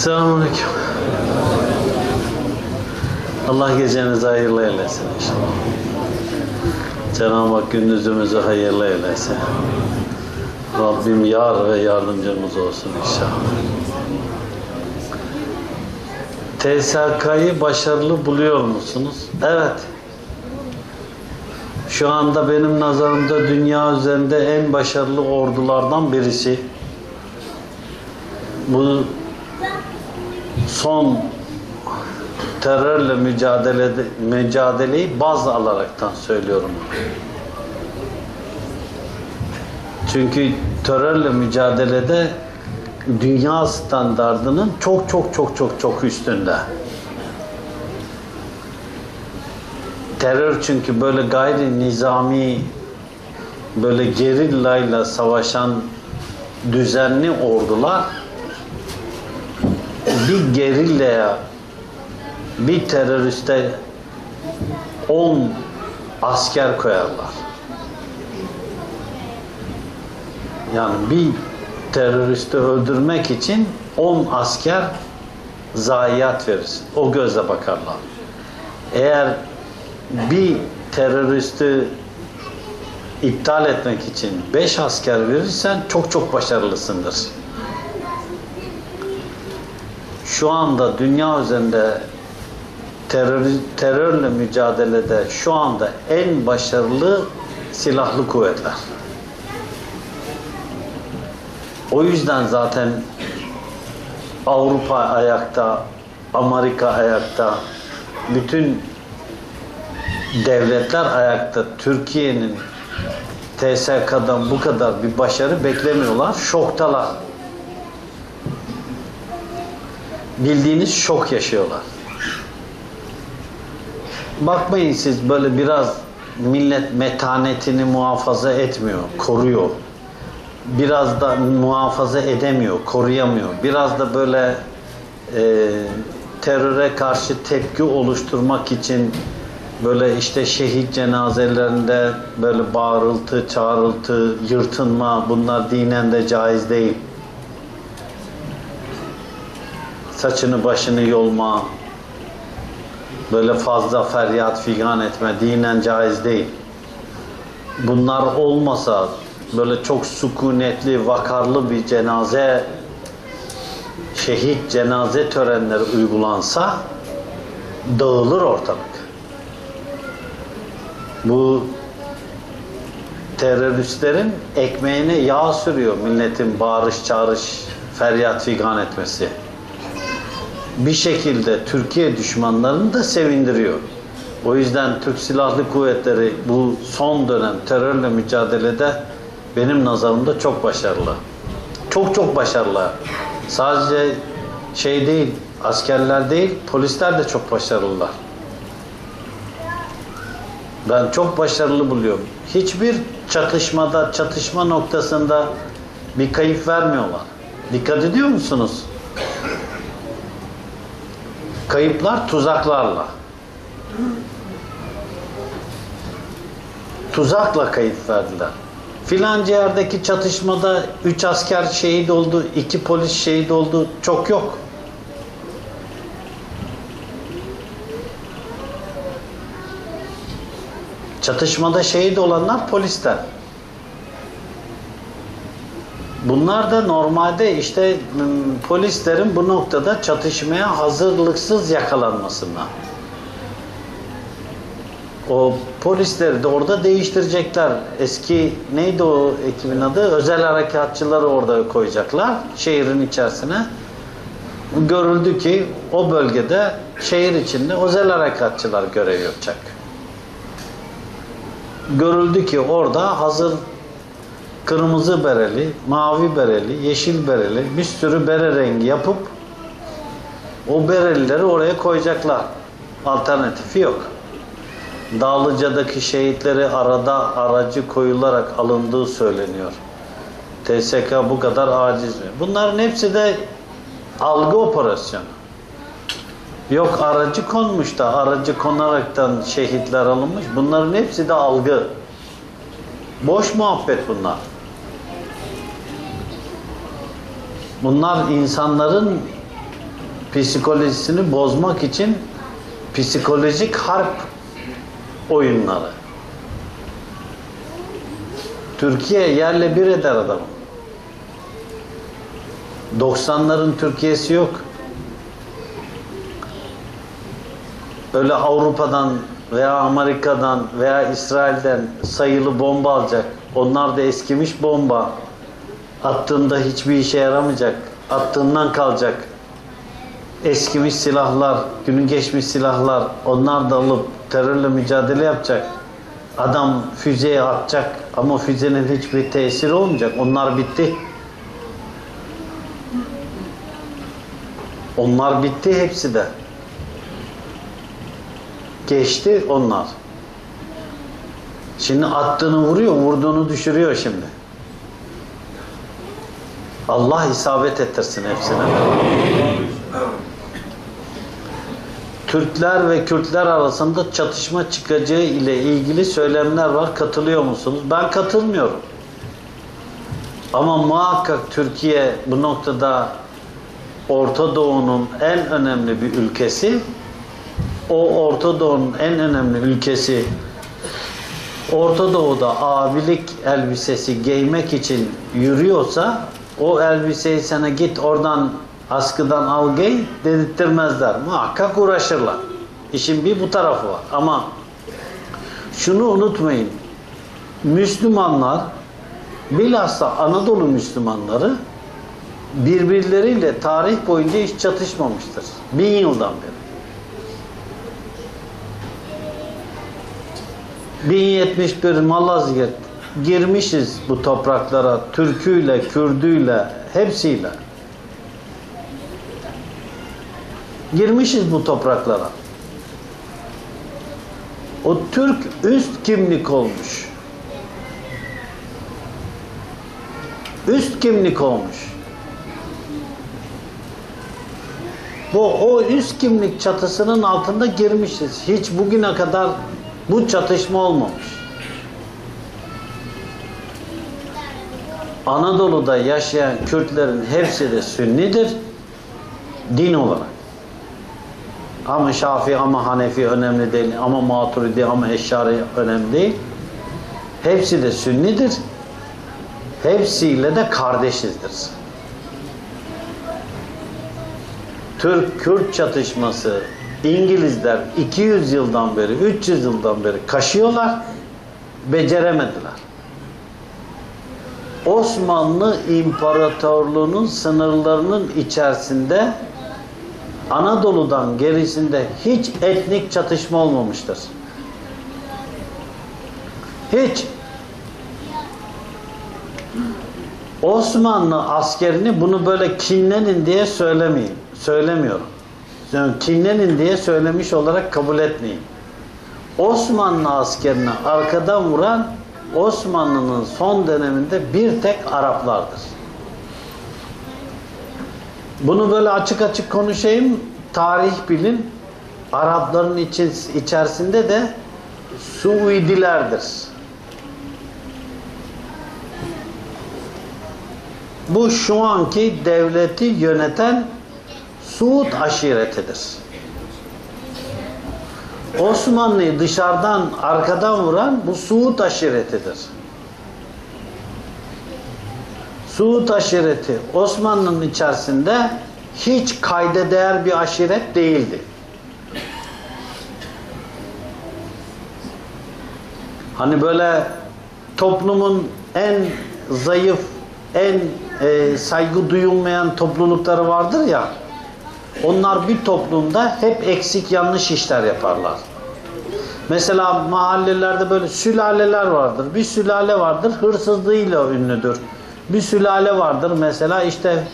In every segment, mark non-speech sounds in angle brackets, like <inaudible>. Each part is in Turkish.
Selamünaleyküm. Allah gecenizi hayırlı eylesin inşallah. Cenab-ı Hak gündüzümüzü hayırlı eylesin. Rabbim yar ve yardımcımız olsun inşallah. TSK'yı başarılı buluyor musunuz? Evet. Şu anda benim nazarımda dünya üzerinde en başarılı ordulardan birisi. Bu son terörle mücadele mücadeleyi baz alaraktan söylüyorum. Çünkü terörle mücadelede dünya standardının çok çok çok çok çok üstünde. Terör çünkü böyle gayri nizami böyle gerillayla savaşan düzenli ordular bir gerillaya bir teröriste 10 asker koyarlar. Yani bir teröristi öldürmek için 10 asker zayiat verir. O gözle bakarlar. Eğer bir teröristi iptal etmek için 5 asker verirsen çok çok başarılısındır. Şu anda dünya üzerinde terör, terörle mücadelede şu anda en başarılı silahlı kuvvetler. O yüzden zaten Avrupa ayakta, Amerika ayakta, bütün devletler ayakta. Türkiye'nin TSK'dan bu kadar bir başarı beklemiyorlar. Şoktalar. Bildiğiniz şok yaşıyorlar. Bakmayın siz böyle biraz millet metanetini muhafaza etmiyor, koruyor. Biraz da muhafaza edemiyor, koruyamıyor. Biraz da böyle e, teröre karşı tepki oluşturmak için böyle işte şehit cenazelerinde böyle bağırıltı, çağrıltı, yırtınma bunlar dinen de caiz değil. Saçını başını yolma, böyle fazla feryat figan etme dinen caiz değil. Bunlar olmasa böyle çok sükunetli, vakarlı bir cenaze şehit cenaze törenleri uygulansa dağılır ortalık. Bu teröristlerin ekmeğine yağ sürüyor milletin bağırış çağırış feryat figan etmesi. Bir şekilde Türkiye düşmanlarını da sevindiriyor. O yüzden Türk Silahlı Kuvvetleri bu son dönem terörle mücadelede benim nazarımda çok başarılı. Çok çok başarılı. Sadece şey değil, askerler değil, polisler de çok başarılılar. Ben çok başarılı buluyorum. Hiçbir çatışmada, çatışma noktasında bir kayıp vermiyorlar. Dikkat ediyor musunuz? Kayıplar tuzaklarla. Tuzakla kayıp verdiler. Filanca yerdeki çatışmada 3 asker şehit oldu, 2 polis şehit oldu. Çok yok. Çatışmada şehit olanlar polisler. Bunlar da normalde işte polislerin bu noktada çatışmaya hazırlıksız yakalanmasından. O polisleri de orada değiştirecekler. Eski neydi o ekibin adı? Özel harekatçıları orada koyacaklar şehrin içerisine. Görüldü ki o bölgede şehir içinde özel harekatçılar görev yapacak. Görüldü ki orada hazır kırmızı bereli, mavi bereli, yeşil bereli bir sürü bere rengi yapıp o berelileri oraya koyacaklar. Alternatifi yok. Dağlıca'daki şehitleri arada aracı koyularak alındığı söyleniyor. TSK bu kadar aciz mi? Bunların hepsi de algı operasyonu. Yok aracı konmuş da aracı konaraktan şehitler alınmış. Bunların hepsi de algı. Boş muhabbet bunlar. Bunlar insanların psikolojisini bozmak için psikolojik harp oyunları. Türkiye yerle bir eder adamı. 90'ların Türkiye'si yok. Öyle Avrupa'dan veya Amerika'dan veya İsrail'den sayılı bomba alacak. Onlar da eskimiş bomba. Attığında hiçbir işe yaramayacak. Attığından kalacak. Eskimiş silahlar, günün geçmiş silahlar onlar da alıp terörle mücadele yapacak. Adam füzeye atacak ama füzenin hiçbir tesiri olmayacak. Onlar bitti. Onlar bitti hepsi de. Geçti onlar. Şimdi attığını vuruyor, vurduğunu düşürüyor şimdi. Allah isabet ettirsin hepsine. Türkler ve Kürtler arasında çatışma çıkacağı ile ilgili söylemler var. Katılıyor musunuz? Ben katılmıyorum. Ama muhakkak Türkiye bu noktada Orta Doğu'nun en önemli bir ülkesi. O Orta Doğu'nun en önemli ülkesi Orta Doğu'da abilik elbisesi giymek için yürüyorsa o elbiseyi sana git oradan askıdan al giy dedirtmezler. Muhakkak uğraşırlar. İşin bir bu tarafı var. Ama şunu unutmayın. Müslümanlar bilhassa Anadolu Müslümanları birbirleriyle tarih boyunca hiç çatışmamıştır. Bin yıldan beri. 1071 Malazgirt girmişiz bu topraklara Türküyle, Kürdüyle, hepsiyle. Girmişiz bu topraklara. O Türk üst kimlik olmuş. Üst kimlik olmuş. Bu o üst kimlik çatısının altında girmişiz. Hiç bugüne kadar bu çatışma olmamış. Anadolu'da yaşayan Kürtlerin hepsi de Sünnidir. Din olarak. Ama Şafii ama Hanefi önemli değil. Ama Maturidi ama Eşşari önemli değil. Hepsi de Sünnidir. Hepsiyle de kardeşizdir. Türk-Kürt çatışması İngilizler 200 yıldan beri, 300 yıldan beri kaşıyorlar, beceremediler. Osmanlı İmparatorluğu'nun sınırlarının içerisinde Anadolu'dan gerisinde hiç etnik çatışma olmamıştır. Hiç. Osmanlı askerini bunu böyle kinlenin diye söylemeyin. Söylemiyorum. Yani kinlenin diye söylemiş olarak kabul etmeyin. Osmanlı askerine arkadan vuran Osmanlı'nın son döneminde bir tek Araplardır. Bunu böyle açık açık konuşayım. Tarih bilin. Arapların içerisinde de Suudilerdir. Bu şu anki devleti yöneten Suud aşiretidir. Osmanlı'yı dışarıdan arkadan vuran bu Suud aşiretidir. Suud aşireti Osmanlı'nın içerisinde hiç kayda değer bir aşiret değildi. Hani böyle toplumun en zayıf, en e, saygı duyulmayan toplulukları vardır ya, onlar bir toplumda hep eksik yanlış işler yaparlar. Mesela mahallelerde böyle sülaleler vardır. Bir sülale vardır hırsızlığıyla ünlüdür. Bir sülale vardır mesela işte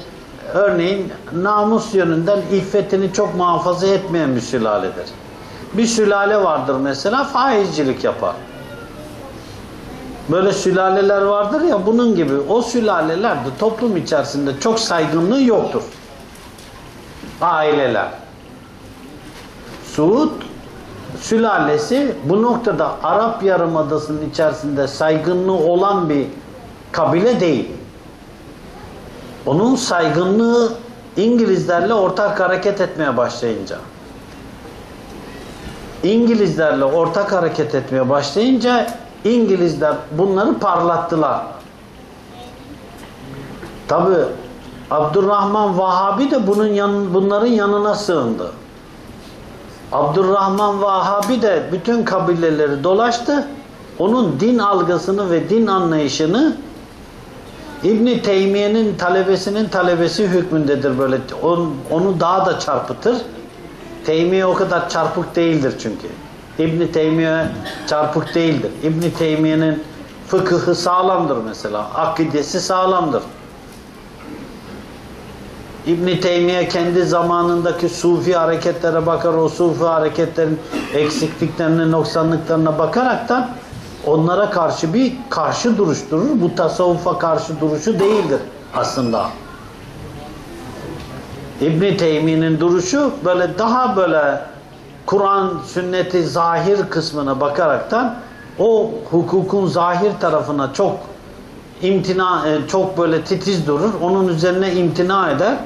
örneğin namus yönünden iffetini çok muhafaza etmeyen bir sülaledir. Bir sülale vardır mesela faizcilik yapar. Böyle sülaleler vardır ya bunun gibi o sülalelerde toplum içerisinde çok saygınlığı yoktur aileler. Suud sülalesi bu noktada Arap Yarımadası'nın içerisinde saygınlığı olan bir kabile değil. Onun saygınlığı İngilizlerle ortak hareket etmeye başlayınca İngilizlerle ortak hareket etmeye başlayınca İngilizler bunları parlattılar. Tabi Abdurrahman Vahabi de bunun yan, bunların yanına sığındı. Abdurrahman Vahabi de bütün kabileleri dolaştı. Onun din algısını ve din anlayışını İbni Teymiye'nin talebesinin talebesi hükmündedir böyle. On, onu daha da çarpıtır. Teymiye o kadar çarpık değildir çünkü. İbni Teymiye çarpık değildir. İbni Teymiye'nin fıkıhı sağlamdır mesela. Akidesi sağlamdır. İbni Teymiye kendi zamanındaki sufi hareketlere bakar, o sufi hareketlerin eksikliklerine, noksanlıklarına bakaraktan onlara karşı bir karşı duruş durur. Bu tasavvufa karşı duruşu değildir aslında. İbni Teymiye'nin duruşu böyle daha böyle Kur'an, sünneti, zahir kısmına bakaraktan o hukukun zahir tarafına çok imtina, e, çok böyle titiz durur. Onun üzerine imtina eder.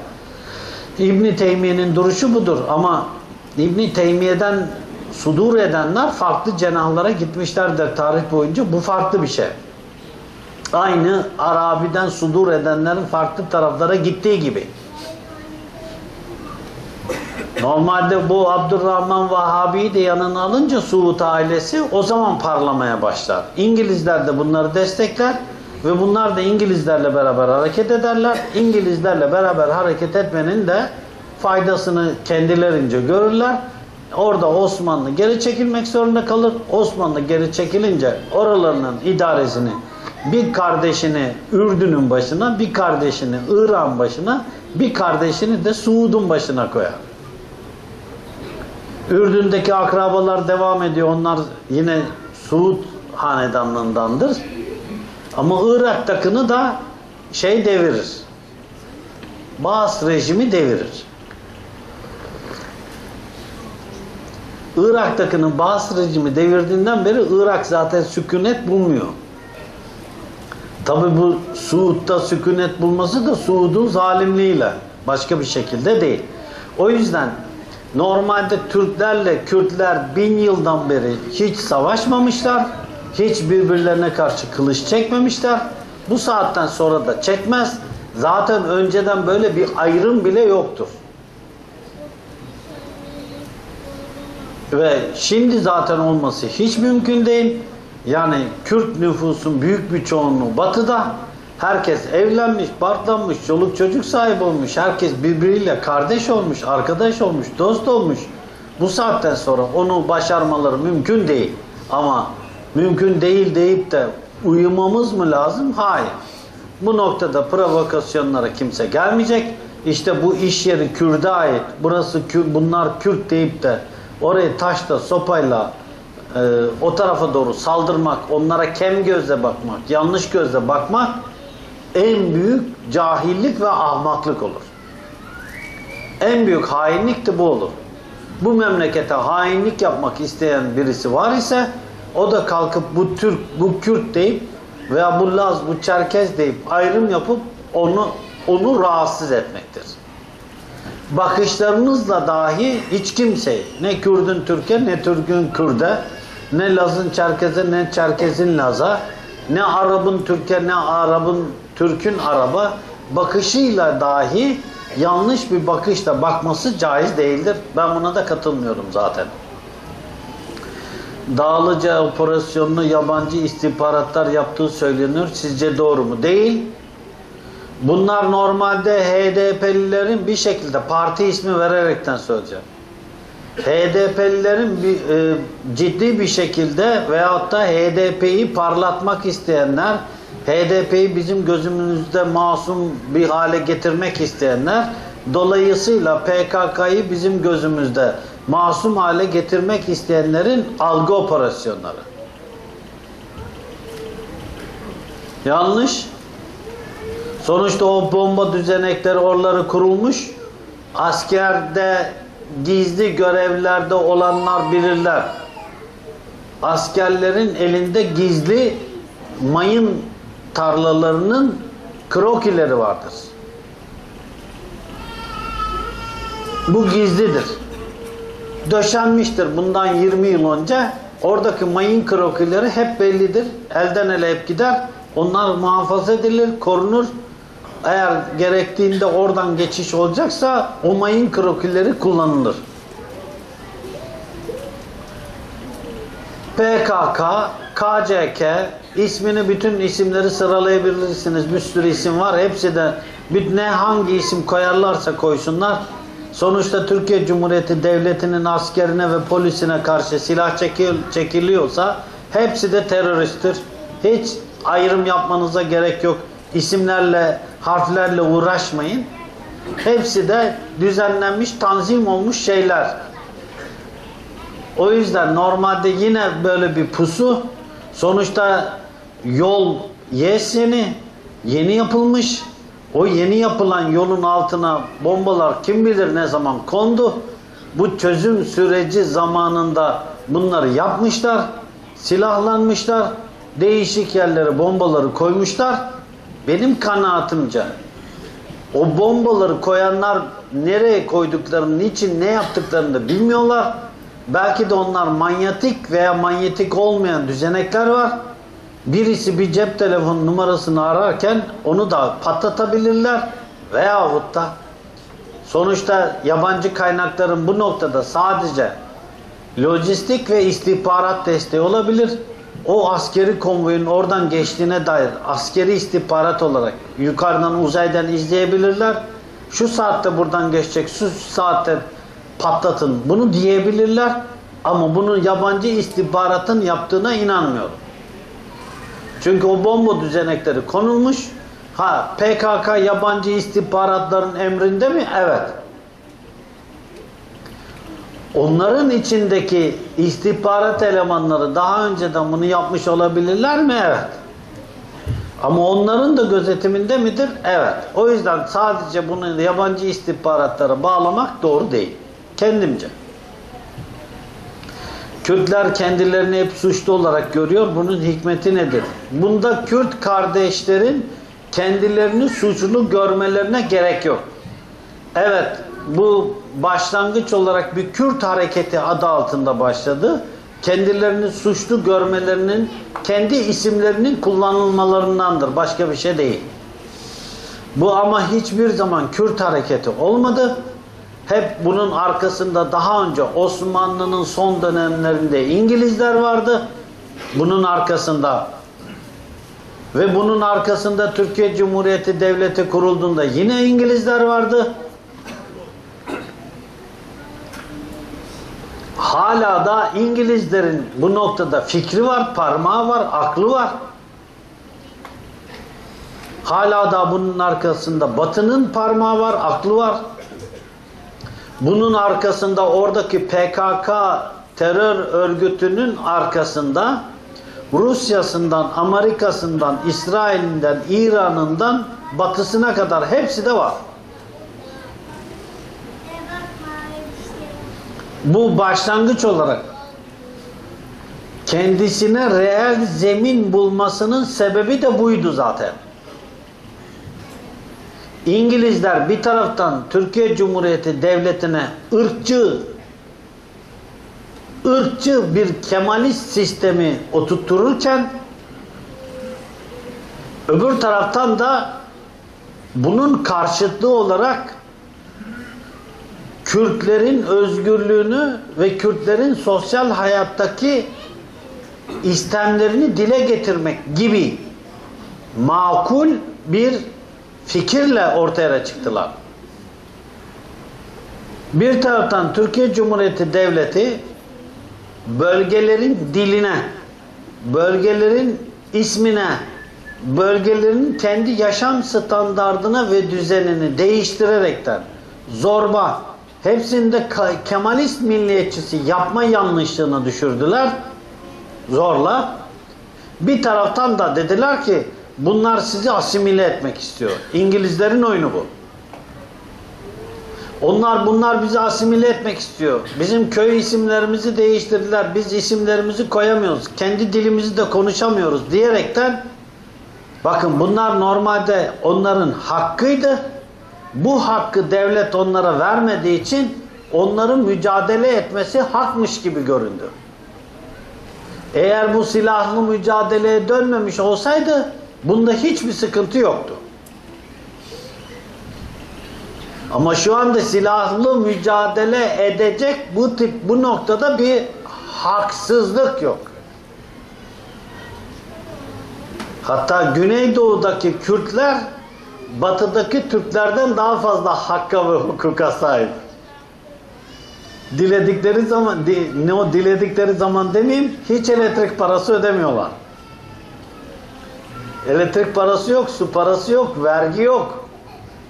İbni Teymiye'nin duruşu budur ama İbni Teymiye'den sudur edenler farklı cenahlara gitmişlerdir tarih boyunca. Bu farklı bir şey. Aynı Arabi'den sudur edenlerin farklı taraflara gittiği gibi. Normalde bu Abdurrahman Vahabi'yi de yanına alınca Suud ailesi o zaman parlamaya başlar. İngilizler de bunları destekler ve bunlar da İngilizlerle beraber hareket ederler. İngilizlerle beraber hareket etmenin de faydasını kendilerince görürler. Orada Osmanlı geri çekilmek zorunda kalır. Osmanlı geri çekilince oralarının idaresini bir kardeşini Ürdün'ün başına, bir kardeşini İran başına, bir kardeşini de Suud'un başına koyar. Ürdün'deki akrabalar devam ediyor. Onlar yine Suud hanedanlığındandır. Ama Irak'takini da şey devirir. Baas rejimi devirir. Irak'takinin Baas rejimi devirdiğinden beri Irak zaten sükunet bulmuyor. Tabi bu Suud'da sükunet bulması da Suud'un zalimliğiyle. Başka bir şekilde değil. O yüzden normalde Türklerle Kürtler bin yıldan beri hiç savaşmamışlar. Hiç birbirlerine karşı kılıç çekmemişler. Bu saatten sonra da çekmez. Zaten önceden böyle bir ayrım bile yoktur. Ve şimdi zaten olması hiç mümkün değil. Yani Kürt nüfusun büyük bir çoğunluğu batıda. Herkes evlenmiş, barklanmış, çoluk çocuk sahibi olmuş. Herkes birbiriyle kardeş olmuş, arkadaş olmuş, dost olmuş. Bu saatten sonra onu başarmaları mümkün değil. Ama mümkün değil deyip de uyumamız mı lazım? Hayır. Bu noktada provokasyonlara kimse gelmeyecek. İşte bu iş yeri Kürt'e ait. Burası bunlar Kürt deyip de orayı taşla, sopayla e, o tarafa doğru saldırmak, onlara kem gözle bakmak, yanlış gözle bakmak en büyük cahillik ve ahmaklık olur. En büyük hainlik de bu olur. Bu memlekete hainlik yapmak isteyen birisi var ise o da kalkıp bu Türk, bu Kürt deyip veya bu Laz, bu Çerkez deyip ayrım yapıp onu onu rahatsız etmektir. Bakışlarınızla dahi hiç kimseyi ne Kürdün Türk'e ne Türk'ün Kürt'e ne Laz'ın Çerkez'e ne Çerkez'in Laz'a ne Arap'ın Türk'e ne Arap'ın Türk'ün Arap'a bakışıyla dahi yanlış bir bakışla bakması caiz değildir. Ben buna da katılmıyorum zaten. Dağlıca operasyonunu yabancı istihbaratlar yaptığı söyleniyor. Sizce doğru mu? Değil. Bunlar normalde HDP'lilerin bir şekilde parti ismi vererekten söyleyeceğim. HDP'lilerin e, ciddi bir şekilde veyahut da HDP'yi parlatmak isteyenler, HDP'yi bizim gözümüzde masum bir hale getirmek isteyenler, dolayısıyla PKK'yı bizim gözümüzde masum hale getirmek isteyenlerin algı operasyonları. Yanlış. Sonuçta o bomba düzenekleri oraları kurulmuş. Askerde gizli görevlerde olanlar bilirler. Askerlerin elinde gizli mayın tarlalarının krokileri vardır. Bu gizlidir. Döşenmiştir bundan 20 yıl önce. Oradaki mayın krokileri hep bellidir. Elden ele hep gider. Onlar muhafaza edilir, korunur. Eğer gerektiğinde oradan geçiş olacaksa o mayın krokileri kullanılır. PKK, KCK, ismini bütün isimleri sıralayabilirsiniz. Bir sürü isim var. Hepsi de bir ne hangi isim koyarlarsa koysunlar. Sonuçta Türkiye Cumhuriyeti Devleti'nin askerine ve polisine karşı silah çekil, çekiliyorsa hepsi de teröristtir. Hiç ayrım yapmanıza gerek yok. İsimlerle, harflerle uğraşmayın. Hepsi de düzenlenmiş, tanzim olmuş şeyler. O yüzden normalde yine böyle bir pusu sonuçta yol yes yeni yeni yapılmış o yeni yapılan yolun altına bombalar kim bilir ne zaman kondu bu çözüm süreci zamanında bunları yapmışlar silahlanmışlar değişik yerlere bombaları koymuşlar benim kanaatimce o bombaları koyanlar nereye koyduklarını, niçin, ne yaptıklarını da bilmiyorlar. Belki de onlar manyetik veya manyetik olmayan düzenekler var. Birisi bir cep telefon numarasını ararken onu da patlatabilirler. Veyahut da sonuçta yabancı kaynakların bu noktada sadece lojistik ve istihbarat desteği olabilir. O askeri konvoyun oradan geçtiğine dair askeri istihbarat olarak yukarıdan uzaydan izleyebilirler. Şu saatte buradan geçecek, şu saatte patlatın bunu diyebilirler. Ama bunu yabancı istihbaratın yaptığına inanmıyorum. Çünkü o bomba düzenekleri konulmuş. Ha PKK yabancı istihbaratların emrinde mi? Evet. Onların içindeki istihbarat elemanları daha önceden bunu yapmış olabilirler mi? Evet. Ama onların da gözetiminde midir? Evet. O yüzden sadece bunu yabancı istihbaratlara bağlamak doğru değil. Kendimce. Kürtler kendilerini hep suçlu olarak görüyor. Bunun hikmeti nedir? Bunda Kürt kardeşlerin kendilerini suçlu görmelerine gerek yok. Evet, bu başlangıç olarak bir Kürt hareketi adı altında başladı. Kendilerini suçlu görmelerinin kendi isimlerinin kullanılmalarındandır. Başka bir şey değil. Bu ama hiçbir zaman Kürt hareketi olmadı. Hep bunun arkasında daha önce Osmanlı'nın son dönemlerinde İngilizler vardı. Bunun arkasında ve bunun arkasında Türkiye Cumhuriyeti Devleti kurulduğunda yine İngilizler vardı. Hala da İngilizlerin bu noktada fikri var, parmağı var, aklı var. Hala da bunun arkasında Batı'nın parmağı var, aklı var. Bunun arkasında oradaki PKK terör örgütünün arkasında Rusya'sından, Amerika'sından, İsrail'inden, İran'ından batısına kadar hepsi de var. Bu başlangıç olarak kendisine reel zemin bulmasının sebebi de buydu zaten. İngilizler bir taraftan Türkiye Cumhuriyeti Devleti'ne ırkçı ırkçı bir Kemalist sistemi oturttururken öbür taraftan da bunun karşıtlığı olarak Kürtlerin özgürlüğünü ve Kürtlerin sosyal hayattaki istemlerini dile getirmek gibi makul bir fikirle ortaya çıktılar. Bir taraftan Türkiye Cumhuriyeti Devleti bölgelerin diline, bölgelerin ismine, bölgelerin kendi yaşam standardına ve düzenini değiştirerekten zorba, hepsinde Kemalist milliyetçisi yapma yanlışlığını düşürdüler zorla. Bir taraftan da dediler ki bunlar sizi asimile etmek istiyor. İngilizlerin oyunu bu. Onlar bunlar bizi asimile etmek istiyor. Bizim köy isimlerimizi değiştirdiler. Biz isimlerimizi koyamıyoruz. Kendi dilimizi de konuşamıyoruz diyerekten bakın bunlar normalde onların hakkıydı. bu hakkı devlet onlara vermediği için onların mücadele etmesi hakmış gibi göründü. Eğer bu silahlı mücadeleye dönmemiş olsaydı bunda hiçbir sıkıntı yoktu. Ama şu anda silahlı mücadele edecek bu tip bu noktada bir haksızlık yok. Hatta Güneydoğu'daki Kürtler batıdaki Türklerden daha fazla hakka ve hukuka sahip. Diledikleri zaman, ne o diledikleri zaman demeyeyim, hiç elektrik parası ödemiyorlar. Elektrik parası yok, su parası yok, vergi yok.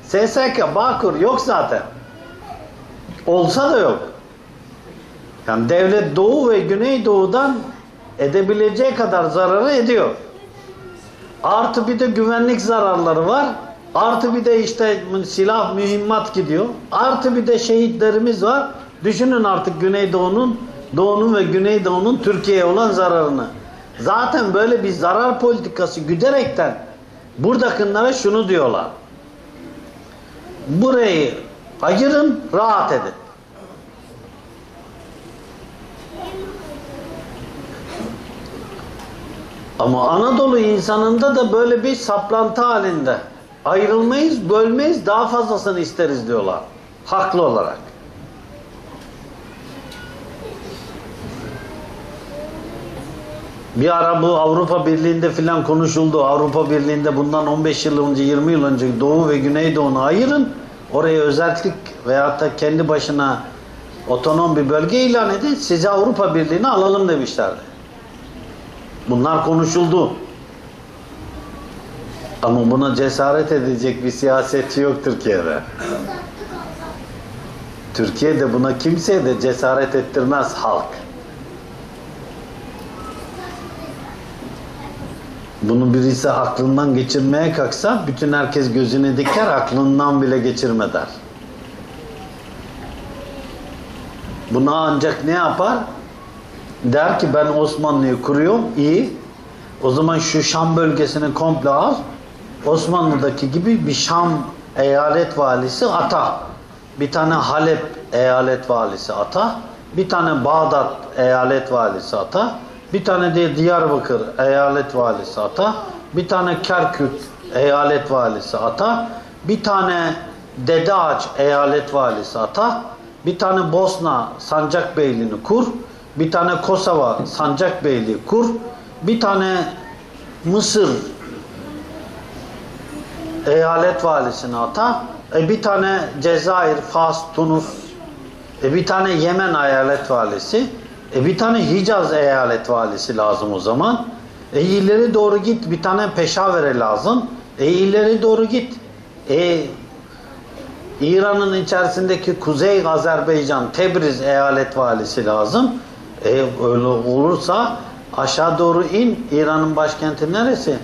SSK, Bağkur yok zaten. Olsa da yok. Yani devlet Doğu ve Güneydoğu'dan edebileceği kadar zararı ediyor. Artı bir de güvenlik zararları var. Artı bir de işte silah mühimmat gidiyor. Artı bir de şehitlerimiz var. Düşünün artık Güneydoğu'nun, Doğu'nun ve Güneydoğu'nun Türkiye'ye olan zararını. Zaten böyle bir zarar politikası güderekten buradakilere şunu diyorlar. Burayı ayırın, rahat edin. Ama Anadolu insanında da böyle bir saplantı halinde. Ayrılmayız, bölmeyiz, daha fazlasını isteriz diyorlar. Haklı olarak. Bir ara bu Avrupa Birliği'nde filan konuşuldu. Avrupa Birliği'nde bundan 15 yıl önce, 20 yıl önce Doğu ve Güneydoğu'nu ayırın. Oraya özellik veyahut da kendi başına otonom bir bölge ilan edin. Sizi Avrupa Birliği'ne alalım demişlerdi. Bunlar konuşuldu. Ama buna cesaret edecek bir siyasetçi yok Türkiye'de. Türkiye'de buna kimseye de cesaret ettirmez halk. Bunu birisi aklından geçirmeye kalksa bütün herkes gözünü diker aklından bile geçirme der. Buna ancak ne yapar? Der ki ben Osmanlı'yı kuruyorum iyi. O zaman şu Şam bölgesini komple al. Osmanlı'daki gibi bir Şam eyalet valisi ata. Bir tane Halep eyalet valisi ata. Bir tane Bağdat eyalet valisi ata. Bir tane de Diyarbakır eyalet valisi ata. Bir tane Kerkük eyalet valisi ata. Bir tane Dede Ağaç eyalet valisi ata. Bir tane Bosna sancak beyliğini kur. Bir tane Kosova sancak beyliği kur. Bir tane Mısır eyalet valisini ata. E bir tane Cezayir, Fas, Tunus. E bir tane Yemen eyalet valisi. E bir tane Hicaz eyalet valisi lazım o zaman. E ileri doğru git bir tane Peşavere lazım. E ileri doğru git. E İran'ın içerisindeki Kuzey Azerbaycan Tebriz eyalet valisi lazım. E öyle olursa aşağı doğru in. İran'ın başkenti neresi?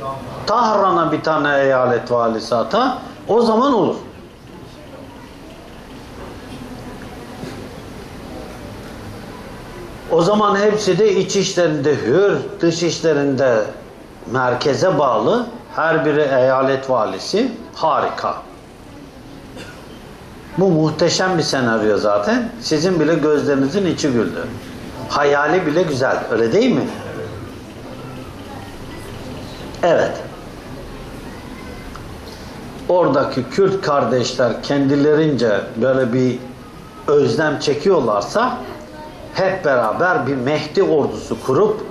Tahran'a bir tane eyalet valisi ata. O zaman olur. O zaman hepsi de iç işlerinde hür, dış işlerinde merkeze bağlı. Her biri eyalet valisi. Harika. Bu muhteşem bir senaryo zaten. Sizin bile gözlerinizin içi güldü. Hayali bile güzel. Öyle değil mi? Evet. Oradaki Kürt kardeşler kendilerince böyle bir özlem çekiyorlarsa hep beraber bir Mehdi ordusu kurup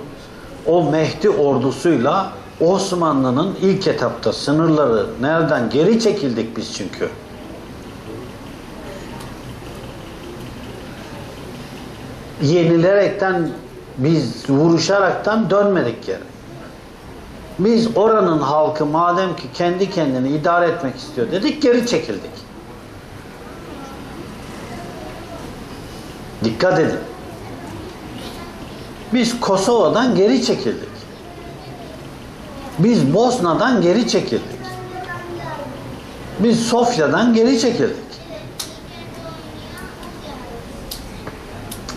o Mehdi ordusuyla Osmanlı'nın ilk etapta sınırları nereden geri çekildik biz çünkü. Yenilerekten biz vuruşaraktan dönmedik geri. Biz oranın halkı madem ki kendi kendini idare etmek istiyor dedik geri çekildik. Dikkat edin. Biz Kosova'dan geri çekildik. Biz Bosna'dan geri çekildik. Biz Sofya'dan geri çekildik.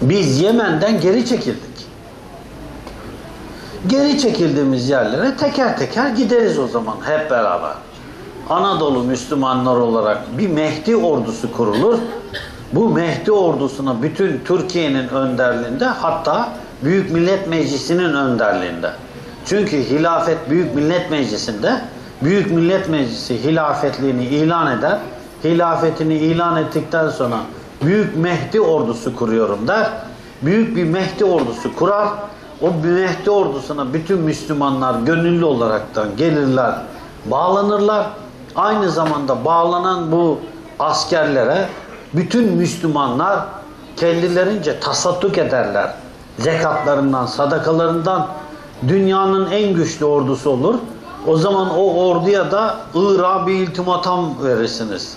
Biz Yemen'den geri çekildik. Geri çekildiğimiz yerlere teker teker gideriz o zaman hep beraber. Anadolu Müslümanlar olarak bir Mehdi ordusu kurulur. Bu Mehdi ordusuna bütün Türkiye'nin önderliğinde hatta Büyük Millet Meclisi'nin önderliğinde. Çünkü hilafet Büyük Millet Meclisi'nde Büyük Millet Meclisi hilafetliğini ilan eder. Hilafetini ilan ettikten sonra Büyük Mehdi ordusu kuruyorum der. Büyük bir Mehdi ordusu kurar. O Mehdi ordusuna bütün Müslümanlar gönüllü olaraktan gelirler, bağlanırlar. Aynı zamanda bağlanan bu askerlere bütün Müslümanlar kendilerince tasadduk ederler. Zekatlarından, sadakalarından dünyanın en güçlü ordusu olur. O zaman o orduya da Irak'a bir iltimatam verirsiniz.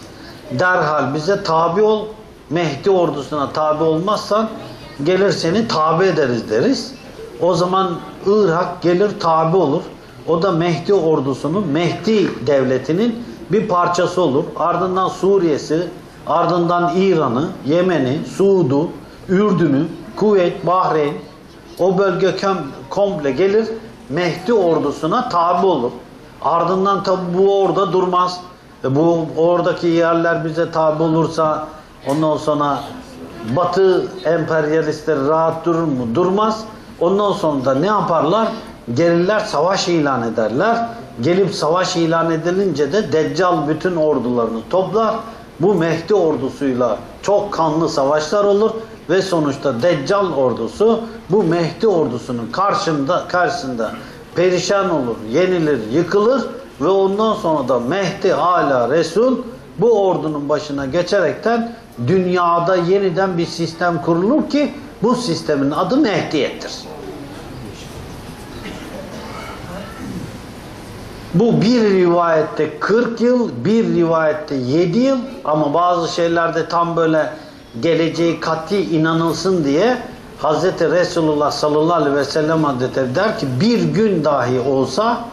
Derhal bize tabi ol. Mehdi ordusuna tabi olmazsan gelir seni tabi ederiz deriz. O zaman Irak gelir tabi olur. O da Mehdi ordusunun, Mehdi devletinin bir parçası olur. Ardından Suriye'si, ardından İran'ı, Yemen'i, Suud'u, Ürdün'ü, Kuveyt, Bahreyn o bölge komple gelir Mehdi ordusuna tabi olur. Ardından tabi bu orada durmaz. E bu oradaki yerler bize tabi olursa ondan sonra Batı emperyalistleri rahat durur mu? Durmaz. Ondan sonra da ne yaparlar? Gelirler savaş ilan ederler. Gelip savaş ilan edilince de Deccal bütün ordularını toplar. Bu Mehdi ordusuyla çok kanlı savaşlar olur ve sonuçta Deccal ordusu bu Mehdi ordusunun karşında karşısında perişan olur, yenilir, yıkılır ve ondan sonra da Mehdi hala Resul bu ordunun başına geçerekten dünyada yeniden bir sistem kurulur ki bu sistemin adı Mehdiyettir. Bu bir rivayette 40 yıl, bir rivayette 7 yıl ama bazı şeylerde tam böyle geleceği kat'i inanılsın diye Hz. Resulullah sallallahu aleyhi ve sellem Hazretleri der ki bir gün dahi olsa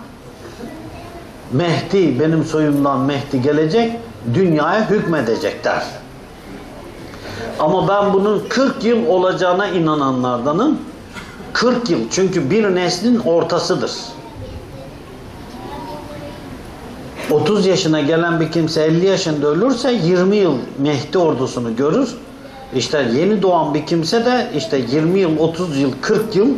Mehdi, benim soyumdan Mehdi gelecek, dünyaya hükmedecek der. Ama ben bunun 40 yıl olacağına inananlardanım. 40 yıl çünkü bir neslin ortasıdır. 30 yaşına gelen bir kimse 50 yaşında ölürse 20 yıl Mehdi ordusunu görür. İşte yeni doğan bir kimse de işte 20 yıl, 30 yıl, 40 yıl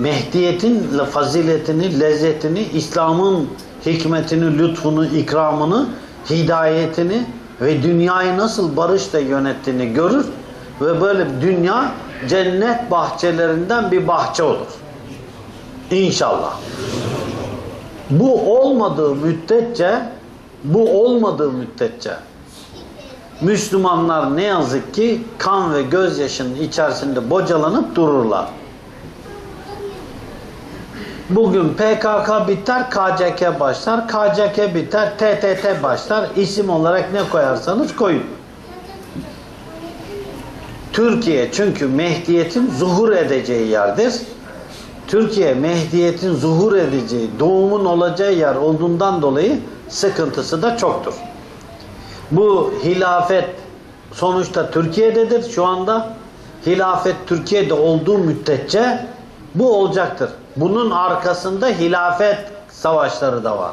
Mehdiyetin faziletini, lezzetini, İslam'ın hikmetini, lütfunu, ikramını, hidayetini ve dünyayı nasıl barışla yönettiğini görür ve böyle dünya cennet bahçelerinden bir bahçe olur. İnşallah. Bu olmadığı müddetçe bu olmadığı müddetçe Müslümanlar ne yazık ki kan ve gözyaşının içerisinde bocalanıp dururlar. Bugün PKK biter, KCK başlar, KCK biter, TTT başlar. İsim olarak ne koyarsanız koyun. Türkiye çünkü Mehdiyet'in zuhur edeceği yerdir. Türkiye Mehdiyet'in zuhur edeceği, doğumun olacağı yer olduğundan dolayı sıkıntısı da çoktur. Bu hilafet sonuçta Türkiye'dedir şu anda. Hilafet Türkiye'de olduğu müddetçe bu olacaktır. Bunun arkasında hilafet savaşları da var.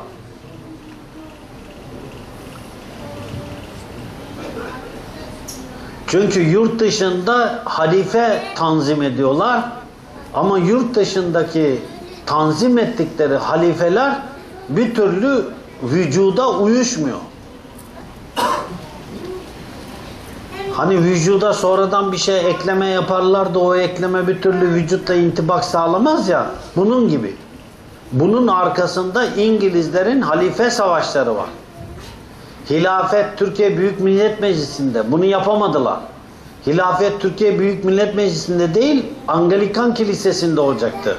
Çünkü yurt dışında halife tanzim ediyorlar. Ama yurt dışındaki tanzim ettikleri halifeler bir türlü vücuda uyuşmuyor. Hani vücuda sonradan bir şey ekleme yaparlar da o ekleme bir türlü vücutta intibak sağlamaz ya. Bunun gibi. Bunun arkasında İngilizlerin halife savaşları var. Hilafet Türkiye Büyük Millet Meclisi'nde bunu yapamadılar. Hilafet Türkiye Büyük Millet Meclisi'nde değil, Anglikan Kilisesi'nde olacaktı.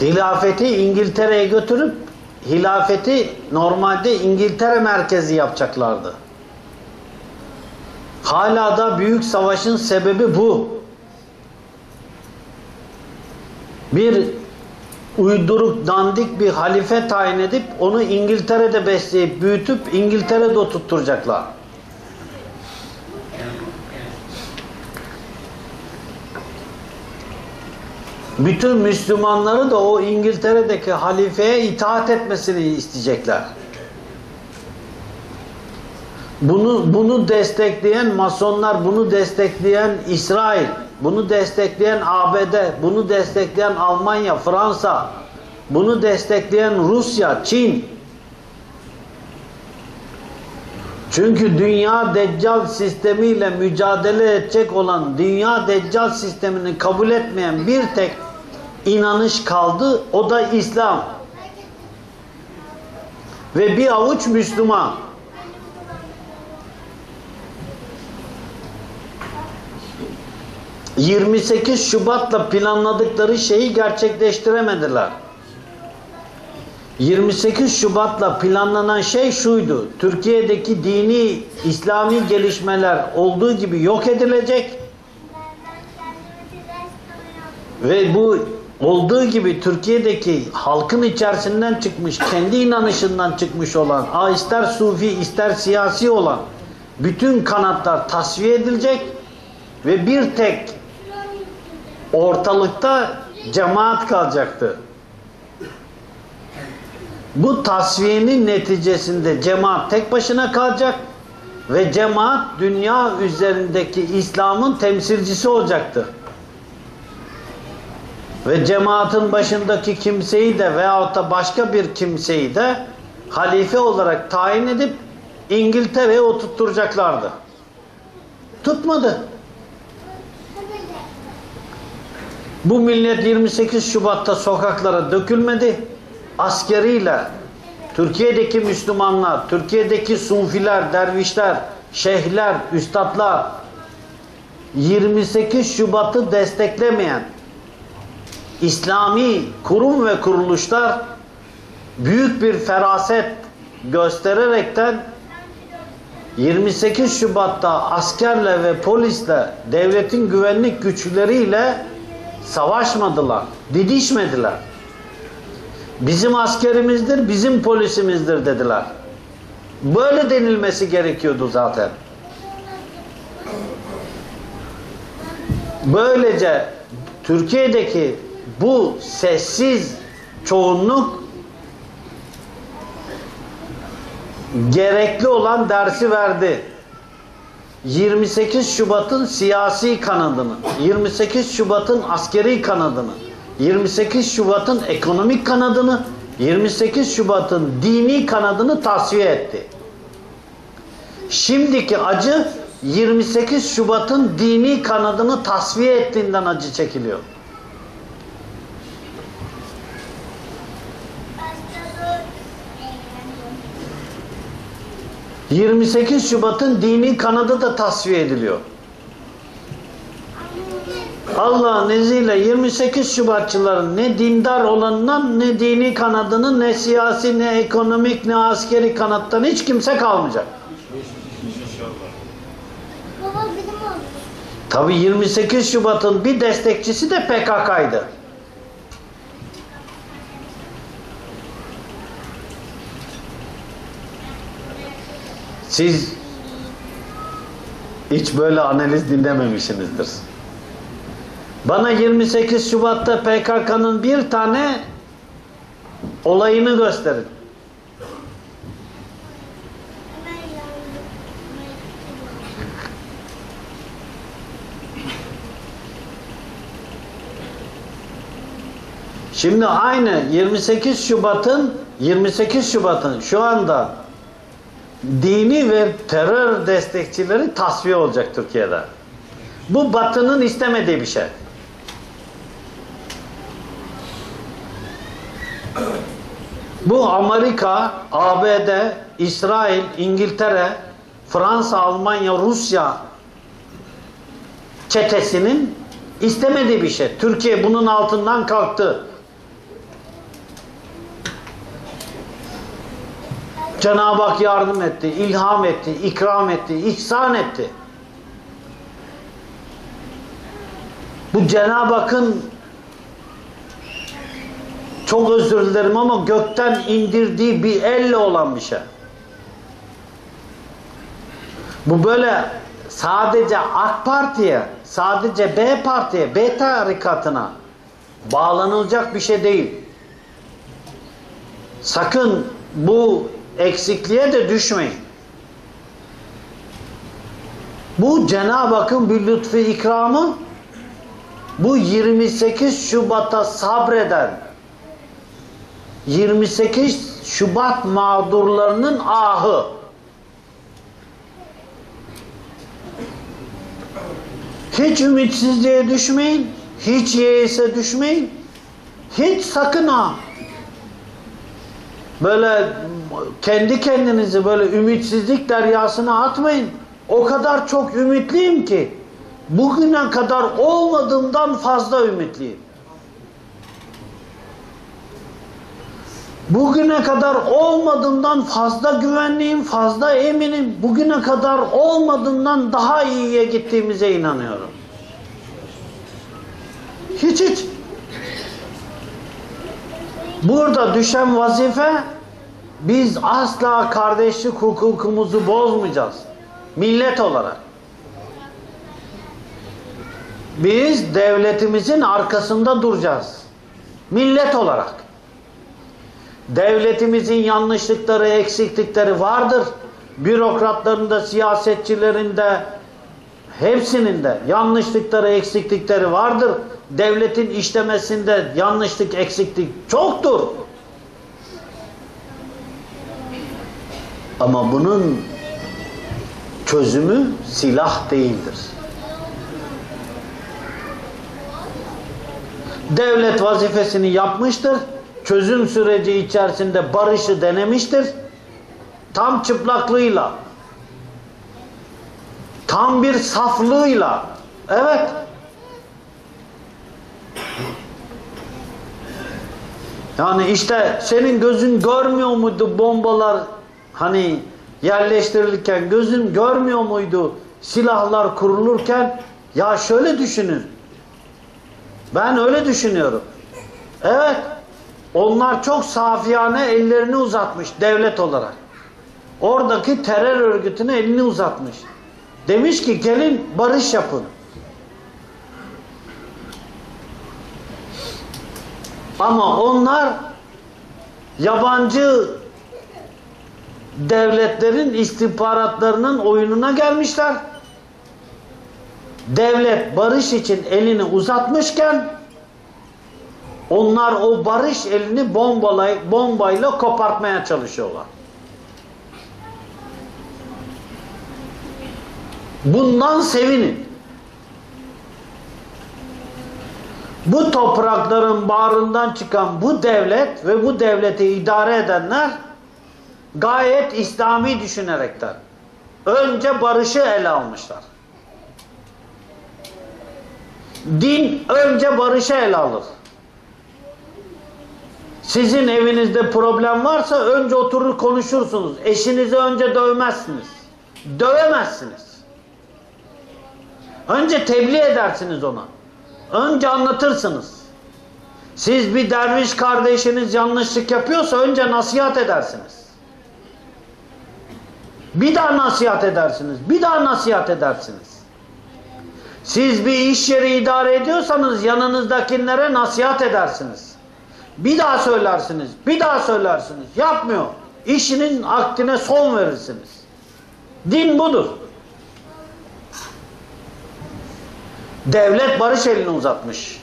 Hilafeti İngiltere'ye götürüp hilafeti normalde İngiltere merkezi yapacaklardı. Hala da büyük savaşın sebebi bu. Bir uyduruk dandik bir halife tayin edip onu İngiltere'de besleyip büyütüp İngiltere'de oturtturacaklar. Bütün Müslümanları da o İngiltere'deki halifeye itaat etmesini isteyecekler. Bunu bunu destekleyen masonlar, bunu destekleyen İsrail, bunu destekleyen ABD, bunu destekleyen Almanya, Fransa, bunu destekleyen Rusya, Çin. Çünkü dünya deccal sistemiyle mücadele edecek olan dünya deccal sistemini kabul etmeyen bir tek inanış kaldı. O da İslam. Ve bir avuç Müslüman. ...28 Şubat'la planladıkları şeyi gerçekleştiremediler. 28 Şubat'la planlanan şey şuydu. Türkiye'deki dini, İslami gelişmeler olduğu gibi yok edilecek. Ve bu olduğu gibi Türkiye'deki halkın içerisinden çıkmış, kendi inanışından çıkmış olan, a ister sufi ister siyasi olan bütün kanatlar tasfiye edilecek ve bir tek ortalıkta cemaat kalacaktı. Bu tasfiyenin neticesinde cemaat tek başına kalacak ve cemaat dünya üzerindeki İslam'ın temsilcisi olacaktır. Ve cemaatin başındaki kimseyi de veyahut da başka bir kimseyi de halife olarak tayin edip İngiltere'ye oturtturacaklardı. Tutmadı. Bu millet 28 Şubat'ta sokaklara dökülmedi. Askeriyle Türkiye'deki Müslümanlar, Türkiye'deki sufiler, dervişler, şeyhler, üstadlar 28 Şubat'ı desteklemeyen İslami kurum ve kuruluşlar büyük bir feraset göstererekten 28 Şubat'ta askerle ve polisle devletin güvenlik güçleriyle savaşmadılar, didişmediler. Bizim askerimizdir, bizim polisimizdir dediler. Böyle denilmesi gerekiyordu zaten. Böylece Türkiye'deki bu sessiz çoğunluk gerekli olan dersi verdi. 28 Şubat'ın siyasi kanadını, 28 Şubat'ın askeri kanadını, 28 Şubat'ın ekonomik kanadını, 28 Şubat'ın dini kanadını tasfiye etti. Şimdiki acı 28 Şubat'ın dini kanadını tasfiye ettiğinden acı çekiliyor. ...28 Şubat'ın dini kanadı da tasfiye ediliyor. Allah'ın izniyle 28 Şubatçıların ne dindar olanından ne dini kanadının ne siyasi ne ekonomik ne askeri kanattan hiç kimse kalmayacak. Tabi 28 Şubat'ın bir destekçisi de PKK'ydı. Siz hiç böyle analiz dinlememişsinizdir. Bana 28 Şubat'ta PKK'nın bir tane olayını gösterin. Şimdi aynı 28 Şubat'ın 28 Şubat'ın şu anda dini ve terör destekçileri tasfiye olacak Türkiye'de. Bu Batı'nın istemediği bir şey. Bu Amerika, ABD, İsrail, İngiltere, Fransa, Almanya, Rusya çetesinin istemediği bir şey. Türkiye bunun altından kalktı. Cenab-ı Hak yardım etti, ilham etti, ikram etti, ihsan etti. Bu Cenab-ı Hakk'ın çok özür dilerim ama gökten indirdiği bir elle olan bir şey. Bu böyle sadece AK Parti'ye, sadece B Parti'ye, B tarikatına Bağlanılacak bir şey değil. Sakın bu eksikliğe de düşmeyin. Bu Cenab-ı Hakk'ın bir lütfu ikramı bu 28 Şubat'a sabreden 28 Şubat mağdurlarının ahı hiç ümitsizliğe düşmeyin hiç yeise düşmeyin hiç sakın ha böyle kendi kendinizi böyle ümitsizlik deryasına atmayın o kadar çok ümitliyim ki bugüne kadar olmadığımdan fazla ümitliyim. Bugüne kadar olmadığımdan fazla güvenliyim, fazla eminim. Bugüne kadar olmadığından daha iyiye gittiğimize inanıyorum. Hiç hiç. Burada düşen vazife biz asla kardeşlik hukukumuzu bozmayacağız. Millet olarak. Biz devletimizin arkasında duracağız. Millet olarak. Devletimizin yanlışlıkları, eksiklikleri vardır. Bürokratların da, siyasetçilerin de, hepsinin de yanlışlıkları, eksiklikleri vardır. Devletin işlemesinde yanlışlık, eksiklik çoktur. Ama bunun çözümü silah değildir. Devlet vazifesini yapmıştır. Çözüm süreci içerisinde barışı denemiştir. Tam çıplaklığıyla. Tam bir saflığıyla. Evet. Yani işte senin gözün görmüyor muydu bombalar? Hani yerleştirilirken gözün görmüyor muydu silahlar kurulurken? Ya şöyle düşünün. Ben öyle düşünüyorum. Evet. Onlar çok safiyane ellerini uzatmış devlet olarak. Oradaki terör örgütüne elini uzatmış demiş ki gelin barış yapın ama onlar yabancı devletlerin istihbaratlarının oyununa gelmişler. Devlet barış için elini uzatmışken onlar o barış elini bombalay bombayla kopartmaya çalışıyorlar. Bundan sevinin. Bu toprakların bağrından çıkan bu devlet ve bu devleti idare edenler gayet İslami düşünerekten önce barışı ele almışlar. Din önce barışı ele alır. Sizin evinizde problem varsa önce oturur konuşursunuz. Eşinizi önce dövmezsiniz. Dövemezsiniz. Önce tebliğ edersiniz ona. Önce anlatırsınız. Siz bir derviş kardeşiniz yanlışlık yapıyorsa önce nasihat edersiniz. Bir daha nasihat edersiniz. Bir daha nasihat edersiniz. Siz bir iş yeri idare ediyorsanız yanınızdakilere nasihat edersiniz. Bir daha söylersiniz. Bir daha söylersiniz. Yapmıyor. İşinin aktine son verirsiniz. Din budur. Devlet barış elini uzatmış.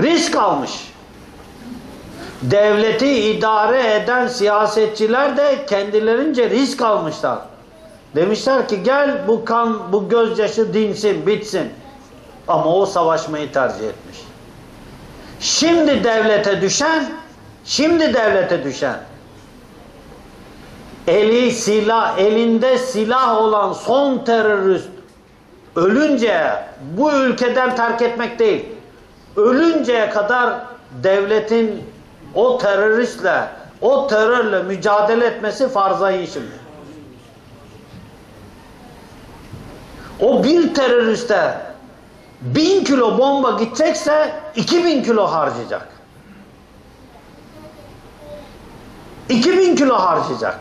Risk almış. Devleti idare eden siyasetçiler de kendilerince risk almışlar. Demişler ki gel bu kan, bu gözyaşı dinsin, bitsin. Ama o savaşmayı tercih etmiş. Şimdi devlete düşen, şimdi devlete düşen, eli silah, elinde silah olan son terörist ölünce bu ülkeden terk etmek değil, ölünceye kadar devletin o teröristle, o terörle mücadele etmesi farzayın şimdi. O bir teröriste bin kilo bomba gidecekse iki bin kilo harcayacak. İki bin kilo harcayacak.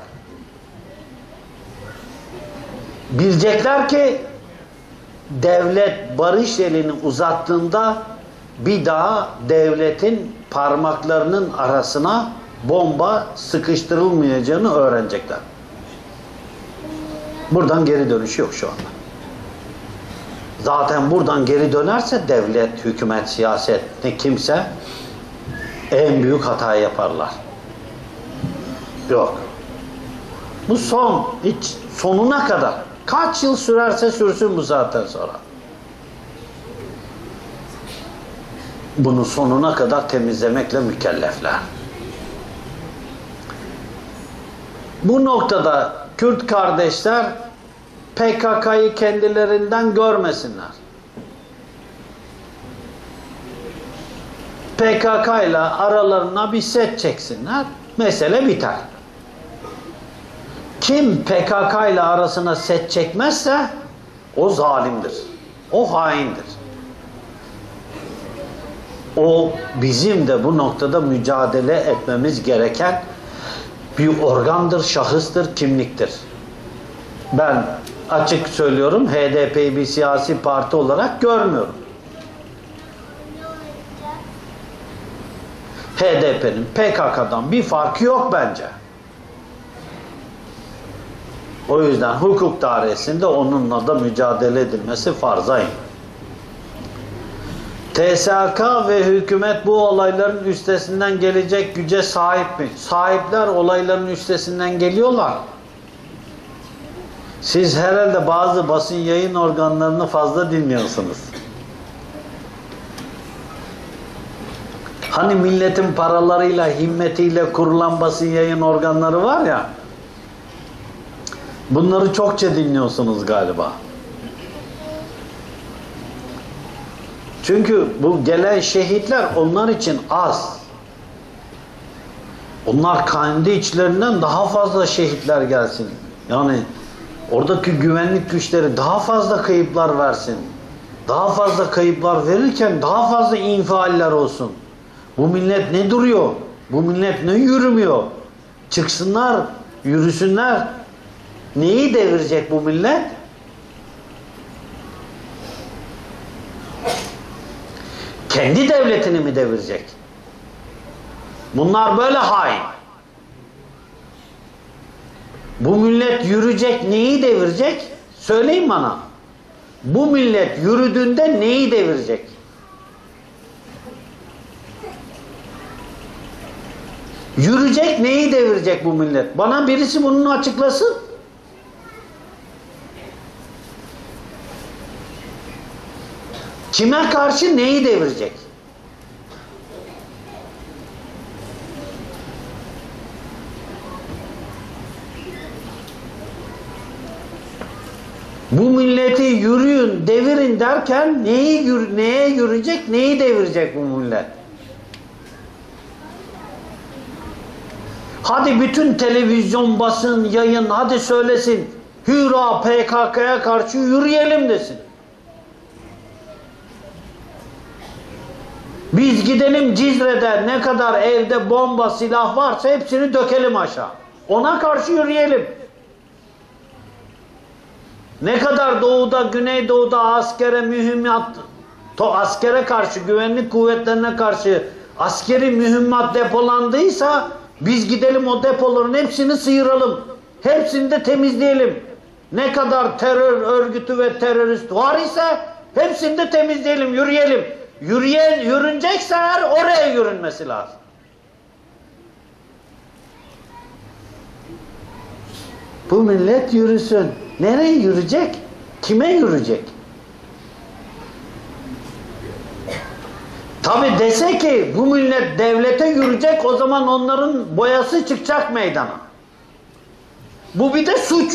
Bilecekler ki devlet barış elini uzattığında bir daha devletin parmaklarının arasına bomba sıkıştırılmayacağını öğrenecekler. Buradan geri dönüş yok şu anda. Zaten buradan geri dönerse devlet, hükümet, siyaset ne kimse en büyük hatayı yaparlar. Yok. Bu son, hiç sonuna kadar. Kaç yıl sürerse sürsün bu saatten sonra. Bunu sonuna kadar temizlemekle mükellefler. Bu noktada Kürt kardeşler PKK'yı kendilerinden görmesinler. PKK ile aralarına bir set çeksinler. Mesele biter. Kim PKK ile arasına set çekmezse o zalimdir. O haindir. O bizim de bu noktada mücadele etmemiz gereken bir organdır, şahıstır, kimliktir. Ben açık söylüyorum HDP'yi bir siyasi parti olarak görmüyorum. HDP'nin PKK'dan bir farkı yok bence. O yüzden hukuk dairesinde onunla da mücadele edilmesi farzayım. TSK ve hükümet bu olayların üstesinden gelecek güce sahip mi? Sahipler olayların üstesinden geliyorlar. Siz herhalde bazı basın yayın organlarını fazla dinliyorsunuz. Hani milletin paralarıyla, himmetiyle kurulan basın yayın organları var ya, bunları çokça dinliyorsunuz galiba. Çünkü bu gelen şehitler onlar için az. Onlar kendi içlerinden daha fazla şehitler gelsin. Yani oradaki güvenlik güçleri daha fazla kayıplar versin. Daha fazla kayıplar verirken daha fazla infialler olsun. Bu millet ne duruyor? Bu millet ne yürümüyor? Çıksınlar, yürüsünler. Neyi devirecek bu millet? Kendi devletini mi devirecek? Bunlar böyle hain. Bu millet yürüyecek neyi devirecek? Söyleyin bana. Bu millet yürüdüğünde neyi devirecek? Yürüyecek neyi devirecek bu millet? Bana birisi bunu açıklasın. Kime karşı neyi devirecek? Bu milleti yürüyün, devirin derken neyi yürü, neye yürüyecek, neyi devirecek bu millet? Hadi bütün televizyon, basın, yayın hadi söylesin. Hüra PKK'ya karşı yürüyelim desin. Biz gidelim Cizre'de ne kadar evde bomba, silah varsa hepsini dökelim aşağı. Ona karşı yürüyelim. Ne kadar doğuda, güneydoğuda askere mühimmat, to askere karşı, güvenlik kuvvetlerine karşı askeri mühimmat depolandıysa biz gidelim o depoların hepsini sıyıralım. Hepsini de temizleyelim. Ne kadar terör örgütü ve terörist var ise hepsini de temizleyelim, yürüyelim. Yürüyen, yürünecekse eğer oraya yürünmesi lazım. Bu millet yürüsün. Nereye yürüyecek? Kime yürüyecek? Tabi dese ki bu millet devlete yürüyecek o zaman onların boyası çıkacak meydana. Bu bir de suç.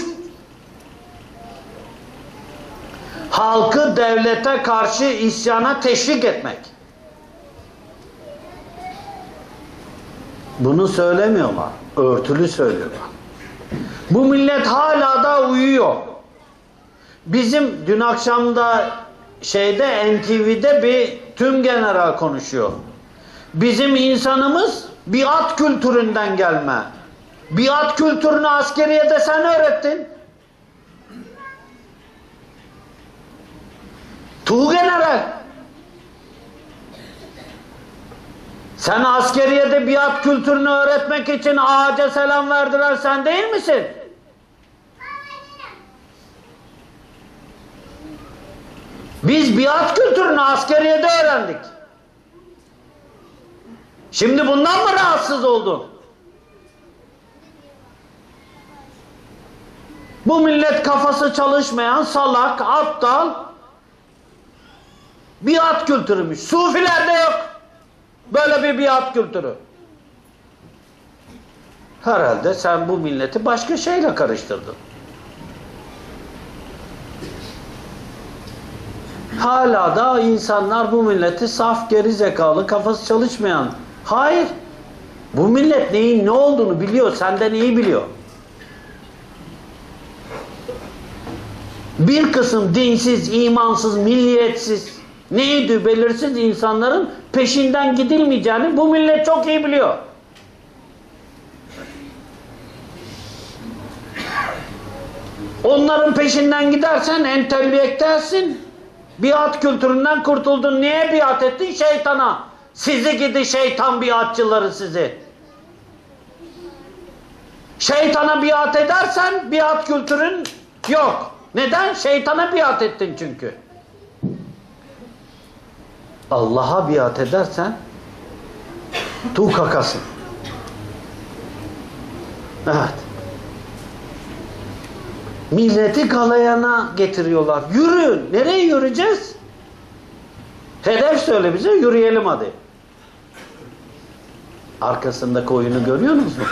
Halkı devlete karşı isyana teşvik etmek. Bunu söylemiyorlar. Örtülü söylüyorlar. Bu millet hala da uyuyor. Bizim dün akşamda şeyde NTV'de bir tüm general konuşuyor. Bizim insanımız biat kültüründen gelme. Biat kültürünü askeriyede sen öğrettin. Tuğ general. Sen askeriyede biat kültürünü öğretmek için ağaca selam verdiler sen değil misin? Biz biat kültürünü askeriyede öğrendik. Şimdi bundan mı rahatsız oldun? Bu millet kafası çalışmayan salak, aptal biat kültürümüş. Sufilerde yok. Böyle bir biat kültürü. Herhalde sen bu milleti başka şeyle karıştırdın. Hala da insanlar bu milleti saf geri zekalı, kafası çalışmayan. Hayır. Bu millet neyin ne olduğunu biliyor, senden iyi biliyor. Bir kısım dinsiz, imansız, milliyetsiz, neydi belirsiz insanların peşinden gidilmeyeceğini bu millet çok iyi biliyor. Onların peşinden gidersen entelektüelsin. Biat kültüründen kurtuldun. Niye biat ettin? Şeytana. Sizi gidi şeytan biatçıları sizi. Şeytana biat edersen biat kültürün yok. Neden? Şeytana biat ettin çünkü. Allah'a biat edersen tu kakasın. Evet. Milleti galayana getiriyorlar. Yürüyün. Nereye yürüyeceğiz? Hedef söyle bize yürüyelim hadi. Arkasındaki oyunu görüyor musunuz?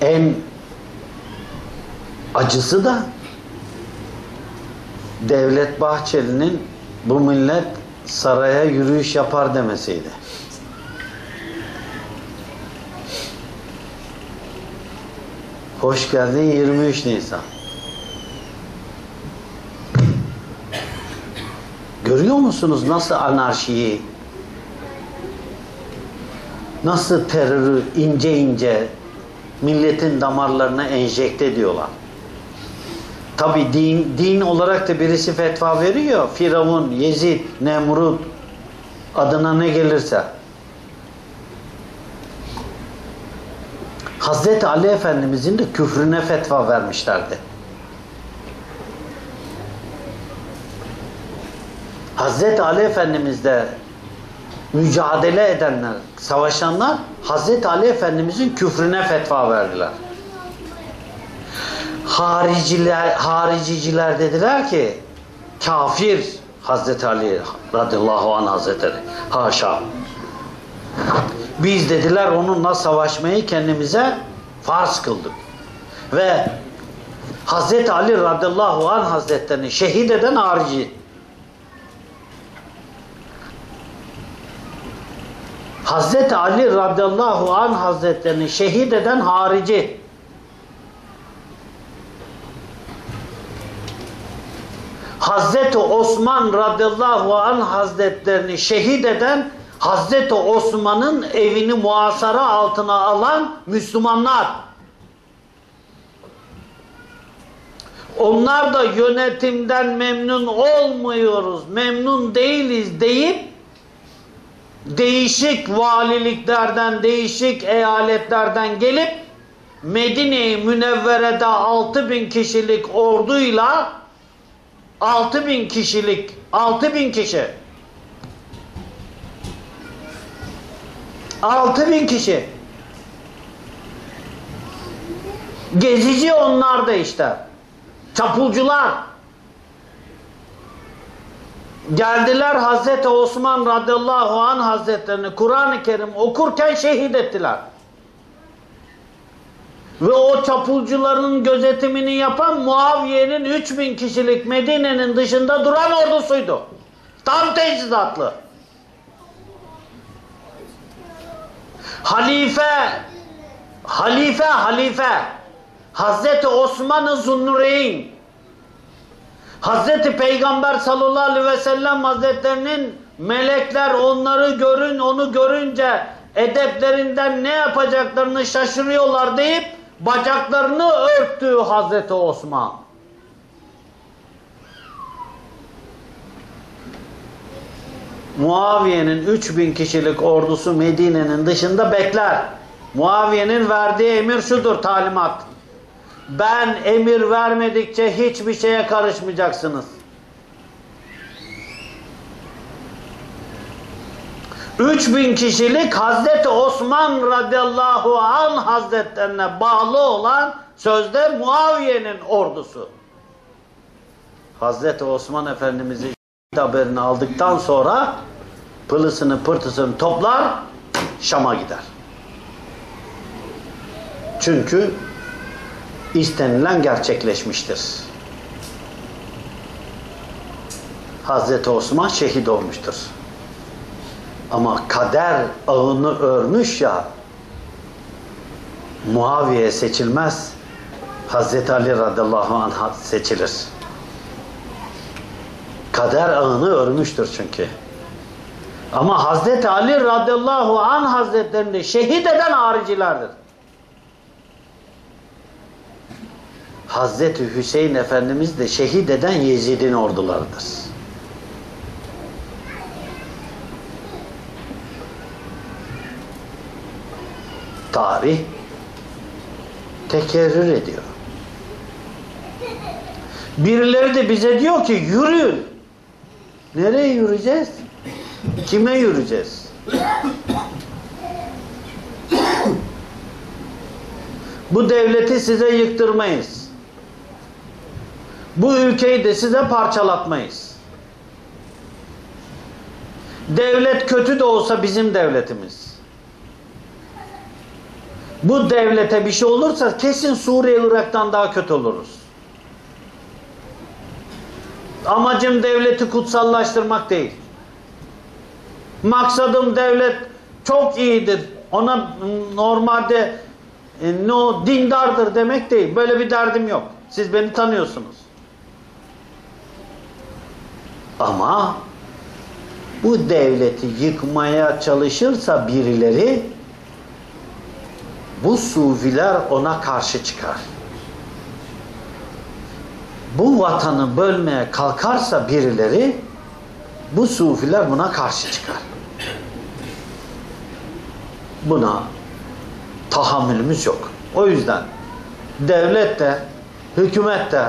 En acısı da Devlet Bahçeli'nin bu millet saraya yürüyüş yapar demesiydi. Hoş geldin 23 Nisan. Görüyor musunuz nasıl anarşiyi, nasıl terörü ince ince milletin damarlarına enjekte ediyorlar. Tabi din, din olarak da birisi fetva veriyor. Firavun, Yezid, Nemrut adına ne gelirse. Hazreti Ali Efendimizin de küfrüne fetva vermişlerdi. Hazreti Ali Efendimiz de mücadele edenler, savaşanlar Hazreti Ali Efendimizin küfrüne fetva verdiler. Hariciler, hariciciler dediler ki kafir Hazreti Ali radıyallahu anh hazretleri. Haşa. Biz dediler onunla savaşmayı kendimize farz kıldık. Ve Hazreti Ali radıyallahu anh hazretlerini şehit eden harici. Hazreti Ali radıyallahu anh hazretlerini şehit eden harici. Hazreti Osman radıyallahu anh hazretlerini şehit eden Hazreti Osman'ın evini muhasara altına alan Müslümanlar. Onlar da yönetimden memnun olmuyoruz, memnun değiliz deyip değişik valiliklerden, değişik eyaletlerden gelip Medine-i Münevvere'de 6000 kişilik orduyla 6000 kişilik 6000 kişi. 6000 kişi. Gezici onlar da işte. Çapulcular geldiler Hazreti Osman radıyallahu anh hazretlerini Kur'an-ı Kerim okurken şehit ettiler ve o çapulcuların gözetimini yapan Muaviye'nin 3000 kişilik Medine'nin dışında duran ordusuydu. Tam teçhizatlı. Halife, halife, halife, Hazreti Osman-ı Zunnureyn, Hazreti Peygamber sallallahu aleyhi ve sellem hazretlerinin melekler onları görün, onu görünce edeplerinden ne yapacaklarını şaşırıyorlar deyip bacaklarını örttü Hazreti Osman. Muaviye'nin 3000 kişilik ordusu Medine'nin dışında bekler. Muaviye'nin verdiği emir şudur talimat. Ben emir vermedikçe hiçbir şeye karışmayacaksınız. 3000 kişilik Hazreti Osman radıyallahu an hazretlerine bağlı olan sözde Muaviye'nin ordusu. Hazreti Osman Efendimiz'i haberini aldıktan sonra pılısını pırtısını toplar Şam'a gider. Çünkü istenilen gerçekleşmiştir. Hazreti Osman şehit olmuştur. Ama kader ağını örmüş ya Muaviye seçilmez. Hazreti Ali radıyallahu anh seçilir. Kader ağını örmüştür çünkü. Ama Hazreti Ali radıyallahu anh hazretlerini şehit eden haricilerdir. Hazreti Hüseyin Efendimiz de şehit eden Yezid'in ordularıdır. Tarih tekerrür ediyor. Birileri de bize diyor ki yürüyün. Nereye yürüyeceğiz? Kime yürüyeceğiz? Bu devleti size yıktırmayız. Bu ülkeyi de size parçalatmayız. Devlet kötü de olsa bizim devletimiz. Bu devlete bir şey olursa kesin Suriye, Irak'tan daha kötü oluruz. Amacım devleti kutsallaştırmak değil. Maksadım devlet çok iyidir. Ona normalde e, no dindardır demek değil. Böyle bir derdim yok. Siz beni tanıyorsunuz. Ama bu devleti yıkmaya çalışırsa birileri bu sufiler ona karşı çıkar. Bu vatanı bölmeye kalkarsa birileri bu sufiler buna karşı çıkar. Buna tahammülümüz yok. O yüzden devlet de, hükümet de,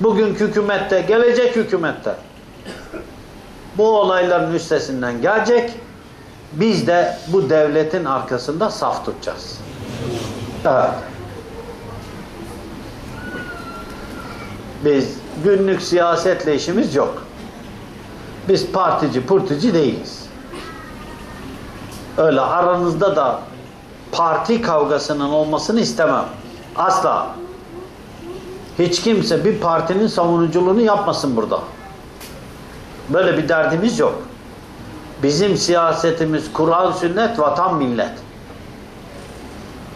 bugünkü hükümet de, gelecek hükümet de bu olayların üstesinden gelecek. Biz de bu devletin arkasında saf tutacağız. Evet. Biz günlük siyasetle işimiz yok. Biz partici purtici değiliz. Öyle aranızda da parti kavgasının olmasını istemem. Asla. Hiç kimse bir partinin savunuculuğunu yapmasın burada. Böyle bir derdimiz yok. Bizim siyasetimiz Kur'an, sünnet, vatan, millet.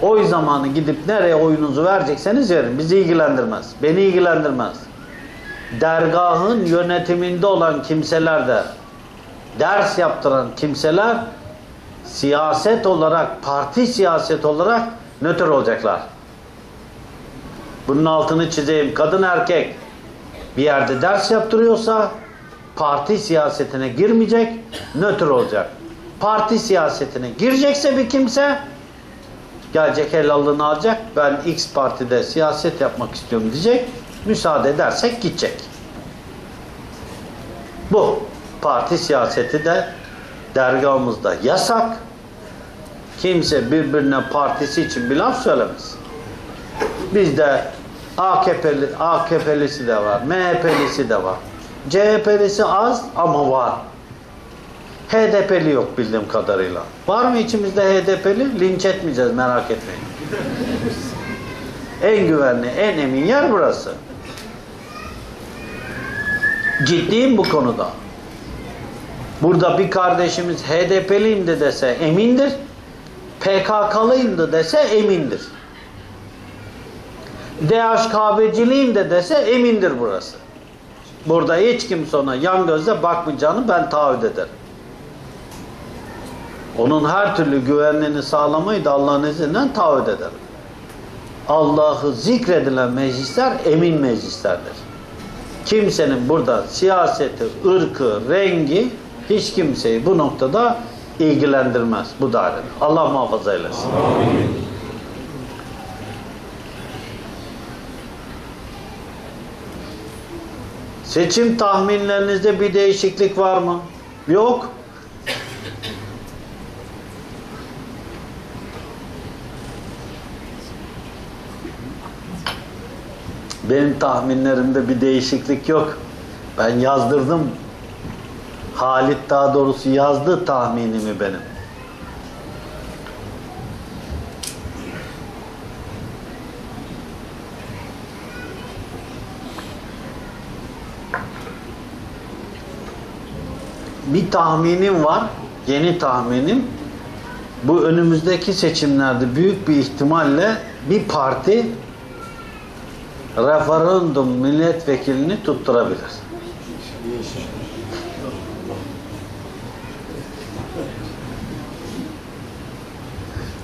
Oy zamanı gidip nereye oyunuzu verecekseniz verin. Bizi ilgilendirmez. Beni ilgilendirmez. Dergahın yönetiminde olan kimseler de ders yaptıran kimseler siyaset olarak, parti siyaset olarak nötr olacaklar. Bunun altını çizeyim. Kadın erkek bir yerde ders yaptırıyorsa parti siyasetine girmeyecek, nötr olacak. Parti siyasetine girecekse bir kimse gelecek helallığını alacak. Ben X partide siyaset yapmak istiyorum diyecek. Müsaade edersek gidecek. Bu parti siyaseti de dergahımızda yasak. Kimse birbirine partisi için bir laf söylemez. Bizde AKP'li, AKP'lisi de var, MHP'lisi de var. CHP'lisi az ama var. HDP'li yok bildiğim kadarıyla. Var mı içimizde HDP'li? Linç etmeyeceğiz merak etmeyin. En güvenli, en emin yer burası. Ciddiyim bu konuda. Burada bir kardeşimiz HDP'liyim de dese emindir. PKK'lıyım da dese emindir. DHKB'ciliyim de dese emindir burası. Burada hiç kimse ona yan gözle bakmayacağını ben taahhüt ederim. Onun her türlü güvenliğini sağlamayı da Allah'ın izniyle taahhüt ederim. Allah'ı zikredilen meclisler emin meclislerdir. Kimsenin burada siyaseti, ırkı, rengi hiç kimseyi bu noktada ilgilendirmez bu dairede. Allah muhafaza eylesin. Seçim tahminlerinizde bir değişiklik var mı? Yok. Benim tahminlerimde bir değişiklik yok. Ben yazdırdım. Halit daha doğrusu yazdı tahminimi benim. Bir tahminim var. Yeni tahminim. Bu önümüzdeki seçimlerde büyük bir ihtimalle bir parti referandum milletvekilini tutturabilir.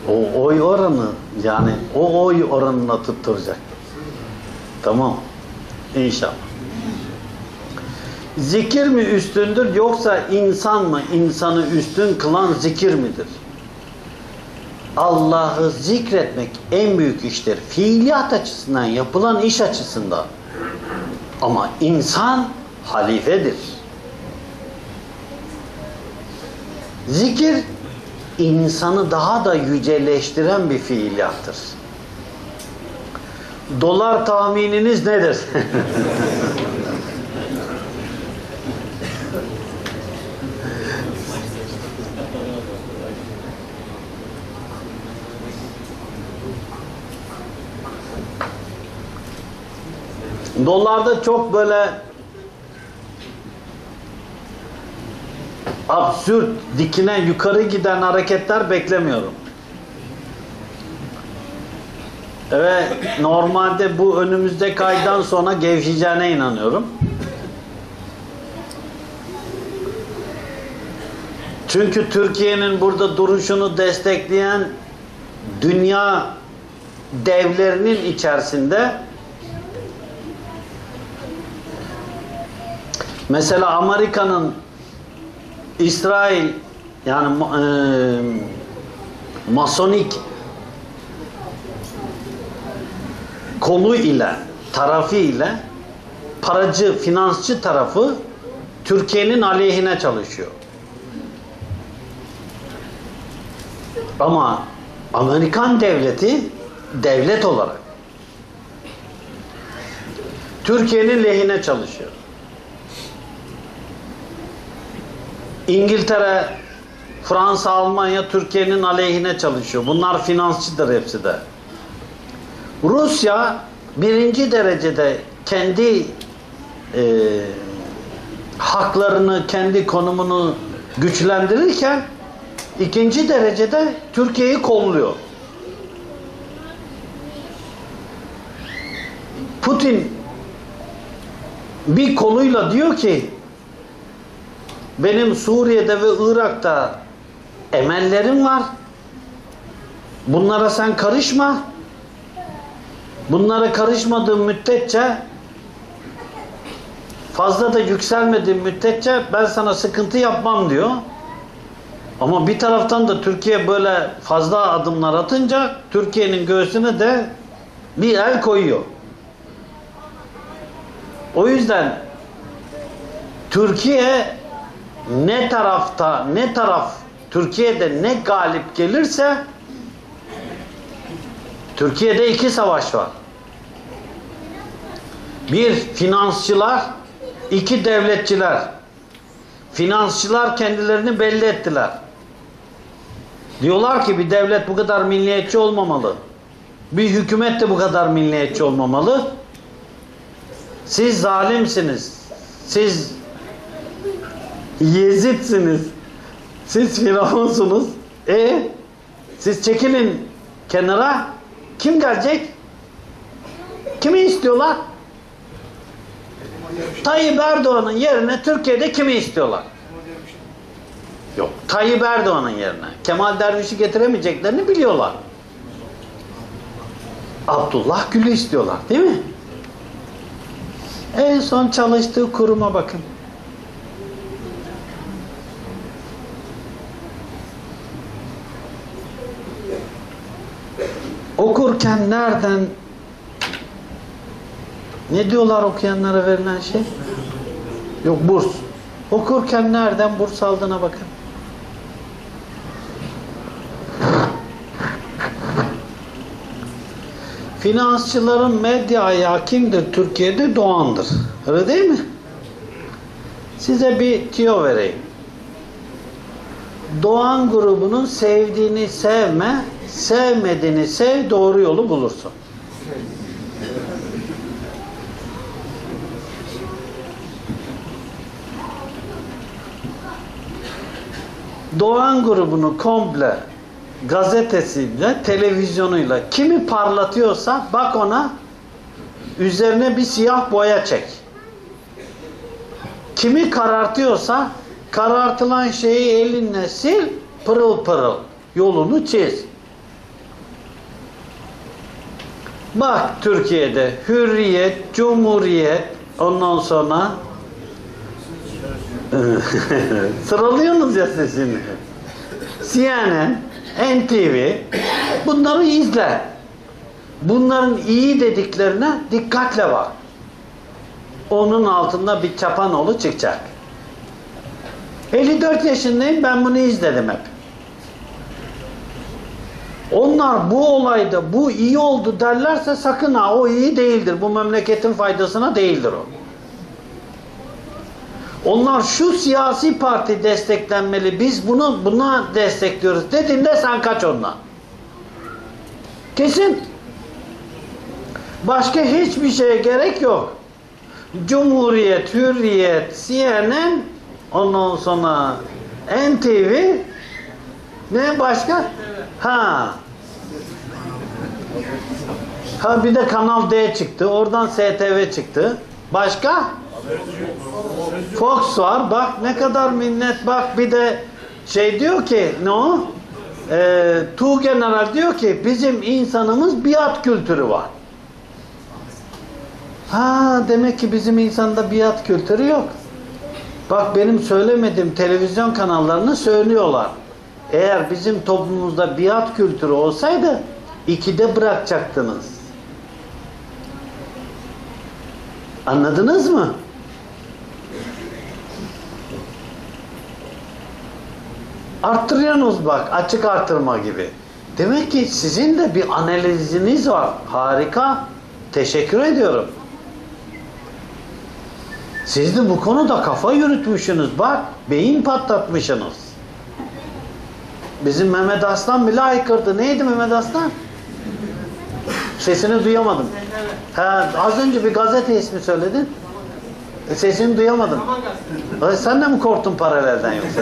O oy oranı yani o oy oranına tutturacak. Tamam. İnşallah. Zikir mi üstündür yoksa insan mı insanı üstün kılan zikir midir? Allah'ı zikretmek en büyük iştir. Fiiliyat açısından yapılan iş açısından. Ama insan halifedir. Zikir insanı daha da yüceleştiren bir fiiliyattır. Dolar tahmininiz nedir? <laughs> Dolarda çok böyle absürt, dikine yukarı giden hareketler beklemiyorum. Ve normalde bu önümüzdeki aydan sonra gevşeyeceğine inanıyorum. Çünkü Türkiye'nin burada duruşunu destekleyen dünya devlerinin içerisinde Mesela Amerika'nın İsrail yani e, masonik kolu ile tarafı ile paracı, finansçı tarafı Türkiye'nin aleyhine çalışıyor. Ama Amerikan devleti devlet olarak Türkiye'nin lehine çalışıyor. İngiltere, Fransa, Almanya Türkiye'nin aleyhine çalışıyor. Bunlar finansçıdır hepsi de. Rusya birinci derecede kendi e, haklarını, kendi konumunu güçlendirirken ikinci derecede Türkiye'yi kolluyor. Putin bir koluyla diyor ki benim Suriye'de ve Irak'ta emellerim var. Bunlara sen karışma. Bunlara karışmadığın müddetçe fazla da yükselmediğin müddetçe ben sana sıkıntı yapmam diyor. Ama bir taraftan da Türkiye böyle fazla adımlar atınca Türkiye'nin göğsüne de bir el koyuyor. O yüzden Türkiye ne tarafta ne taraf Türkiye'de ne galip gelirse Türkiye'de iki savaş var. Bir finansçılar, iki devletçiler. Finansçılar kendilerini belli ettiler. Diyorlar ki bir devlet bu kadar milliyetçi olmamalı. Bir hükümet de bu kadar milliyetçi olmamalı. Siz zalimsiniz. Siz Yezid'siniz. Siz Firavunsunuz. E siz çekilin kenara. Kim gelecek? Kimi istiyorlar? Tayyip Erdoğan'ın yerine Türkiye'de kimi istiyorlar? Yok. Tayyip Erdoğan'ın yerine. Kemal Derviş'i getiremeyeceklerini biliyorlar. Abdullah Gül'ü istiyorlar değil mi? En son çalıştığı kuruma bakın. Okurken nereden ne diyorlar okuyanlara verilen şey? Yok burs. Okurken nereden burs aldığına bakın. Finansçıların medya ayağı kimdir Türkiye'de? Doğan'dır. Öyle değil mi? Size bir tüyo vereyim. Doğan grubunun sevdiğini sevme, sevmediğini sev, doğru yolu bulursun. Doğan grubunu komple gazetesiyle, televizyonuyla kimi parlatıyorsa bak ona üzerine bir siyah boya çek. Kimi karartıyorsa karartılan şeyi elinle sil, pırıl pırıl yolunu çiz. Bak Türkiye'de hürriyet, cumhuriyet, ondan sonra <laughs> sıralıyorsunuz ya siz şimdi. CNN, NTV bunları izle. Bunların iyi dediklerine dikkatle bak. Onun altında bir çapanoğlu çıkacak. 54 yaşındayım ben bunu izledim hep. Onlar bu olayda bu iyi oldu derlerse sakın ha o iyi değildir. Bu memleketin faydasına değildir o. Onlar şu siyasi parti desteklenmeli, biz bunu buna destekliyoruz dediğinde sen kaç ondan. Kesin. Başka hiçbir şeye gerek yok. Cumhuriyet, Hürriyet, CNN, ondan sonra NTV, ne başka? Ha. Ha bir de Kanal D çıktı. Oradan STV çıktı. Başka? Fox var. Bak ne kadar minnet. Bak bir de şey diyor ki ne o? Ee, Tu General diyor ki bizim insanımız biat kültürü var. Ha demek ki bizim insanda biat kültürü yok. Bak benim söylemediğim televizyon kanallarını söylüyorlar. Eğer bizim toplumumuzda biat kültürü olsaydı ikide bırakacaktınız. Anladınız mı? Arttırıyorsunuz bak açık artırma gibi. Demek ki sizin de bir analiziniz var. Harika. Teşekkür ediyorum. Siz de bu konuda kafa yürütmüşsünüz. Bak beyin patlatmışsınız. Bizim Mehmet Aslan bile aykırdı. Neydi Mehmet Aslan? Sesini duyamadım. Ha, az önce bir gazete ismi söyledin. E, sesini duyamadım. Ay, sen de mi korktun paralelden yoksa?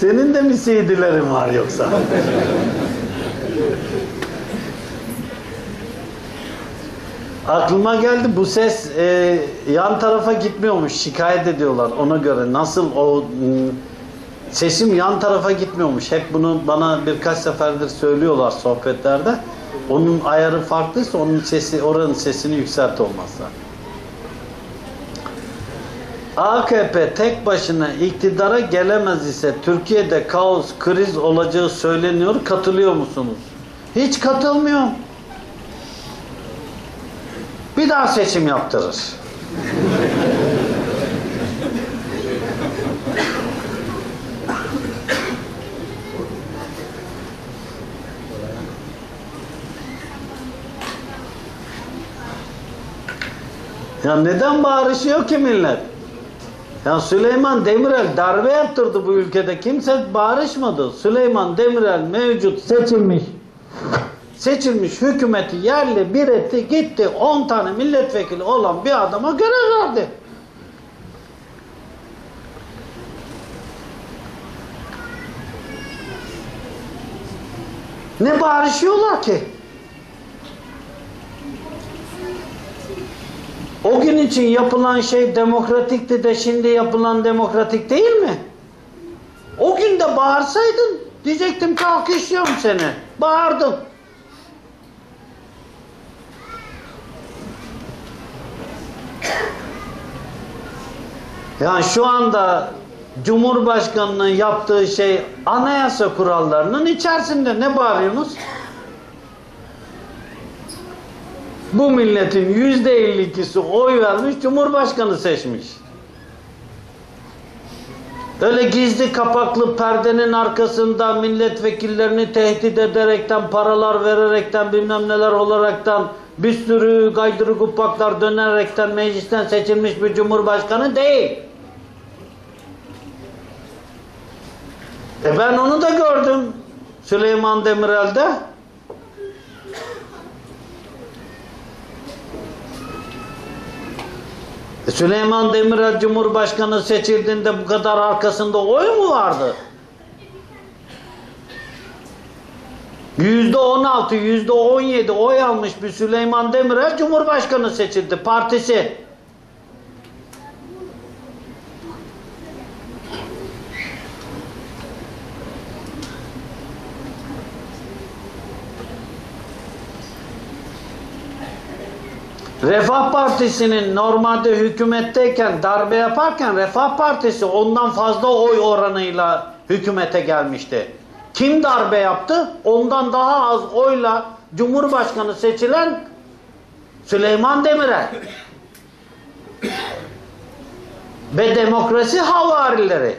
Senin de mi CD'lerin var yoksa? Aklıma geldi bu ses e, yan tarafa gitmiyormuş. Şikayet ediyorlar ona göre. Nasıl o m, sesim yan tarafa gitmiyormuş. Hep bunu bana birkaç seferdir söylüyorlar sohbetlerde. Onun ayarı farklıysa onun sesi oranın sesini yükselt olmazsa. AKP tek başına iktidara gelemez ise Türkiye'de kaos, kriz olacağı söyleniyor. Katılıyor musunuz? Hiç katılmıyorum. Bir daha seçim yaptırır. Ya neden bağırışıyor ki millet? Ya Süleyman Demirel darbe yaptırdı bu ülkede. Kimse bağırışmadı. Süleyman Demirel mevcut seçilmiş. Seçilmiş hükümeti yerle bir etti. Gitti 10 tane milletvekili olan bir adama görev verdi. Ne bağırışıyorlar ki? O gün için yapılan şey demokratikti de şimdi yapılan demokratik değil mi? O gün de bağırsaydın diyecektim ki alkışlıyorum seni. Bağırdın. Yani şu anda Cumhurbaşkanı'nın yaptığı şey anayasa kurallarının içerisinde. Ne bağırıyorsunuz? Bu milletin yüzde elli ikisi oy vermiş, Cumhurbaşkanı seçmiş. Öyle gizli kapaklı perdenin arkasında milletvekillerini tehdit ederekten, paralar vererekten, bilmem neler olaraktan, bir sürü gaydırı kupaklar dönerekten meclisten seçilmiş bir cumhurbaşkanı değil. E ben onu da gördüm Süleyman Demirel'de. Süleyman Demirel Cumhurbaşkanı seçildiğinde bu kadar arkasında oy mu vardı? Yüzde on altı, yüzde on yedi oy almış bir Süleyman Demirel Cumhurbaşkanı seçildi partisi. Refah Partisi'nin normalde hükümetteyken darbe yaparken Refah Partisi ondan fazla oy oranıyla hükümete gelmişti. Kim darbe yaptı? Ondan daha az oyla Cumhurbaşkanı seçilen Süleyman Demirel. Ve demokrasi havarileri.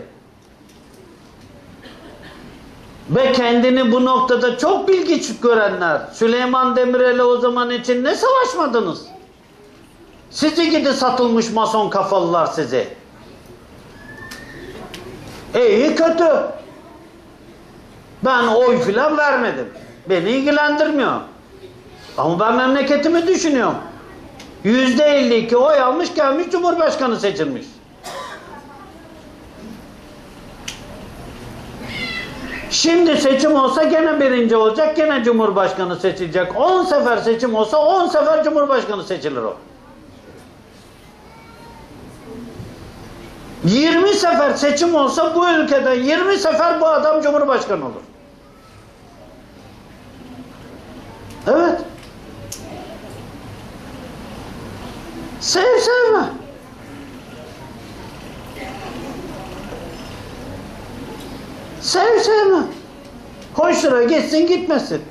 Ve kendini bu noktada çok bilgi görenler. Süleyman Demirel'e o zaman için ne savaşmadınız? Sizi gidi satılmış mason kafalılar sizi. İyi kötü. Ben oy filan vermedim. Beni ilgilendirmiyor. Ama ben memleketimi düşünüyorum. Yüzde 52 oy almış gelmiş Cumhurbaşkanı seçilmiş. Şimdi seçim olsa gene birinci olacak, gene Cumhurbaşkanı seçilecek. 10 sefer seçim olsa 10 sefer Cumhurbaşkanı seçilir o. 20 sefer seçim olsa bu ülkede 20 sefer bu adam Cumhurbaşkanı olur. Evet. Sev sevme. Sev sevme. Hoş lira gitsin gitmesin.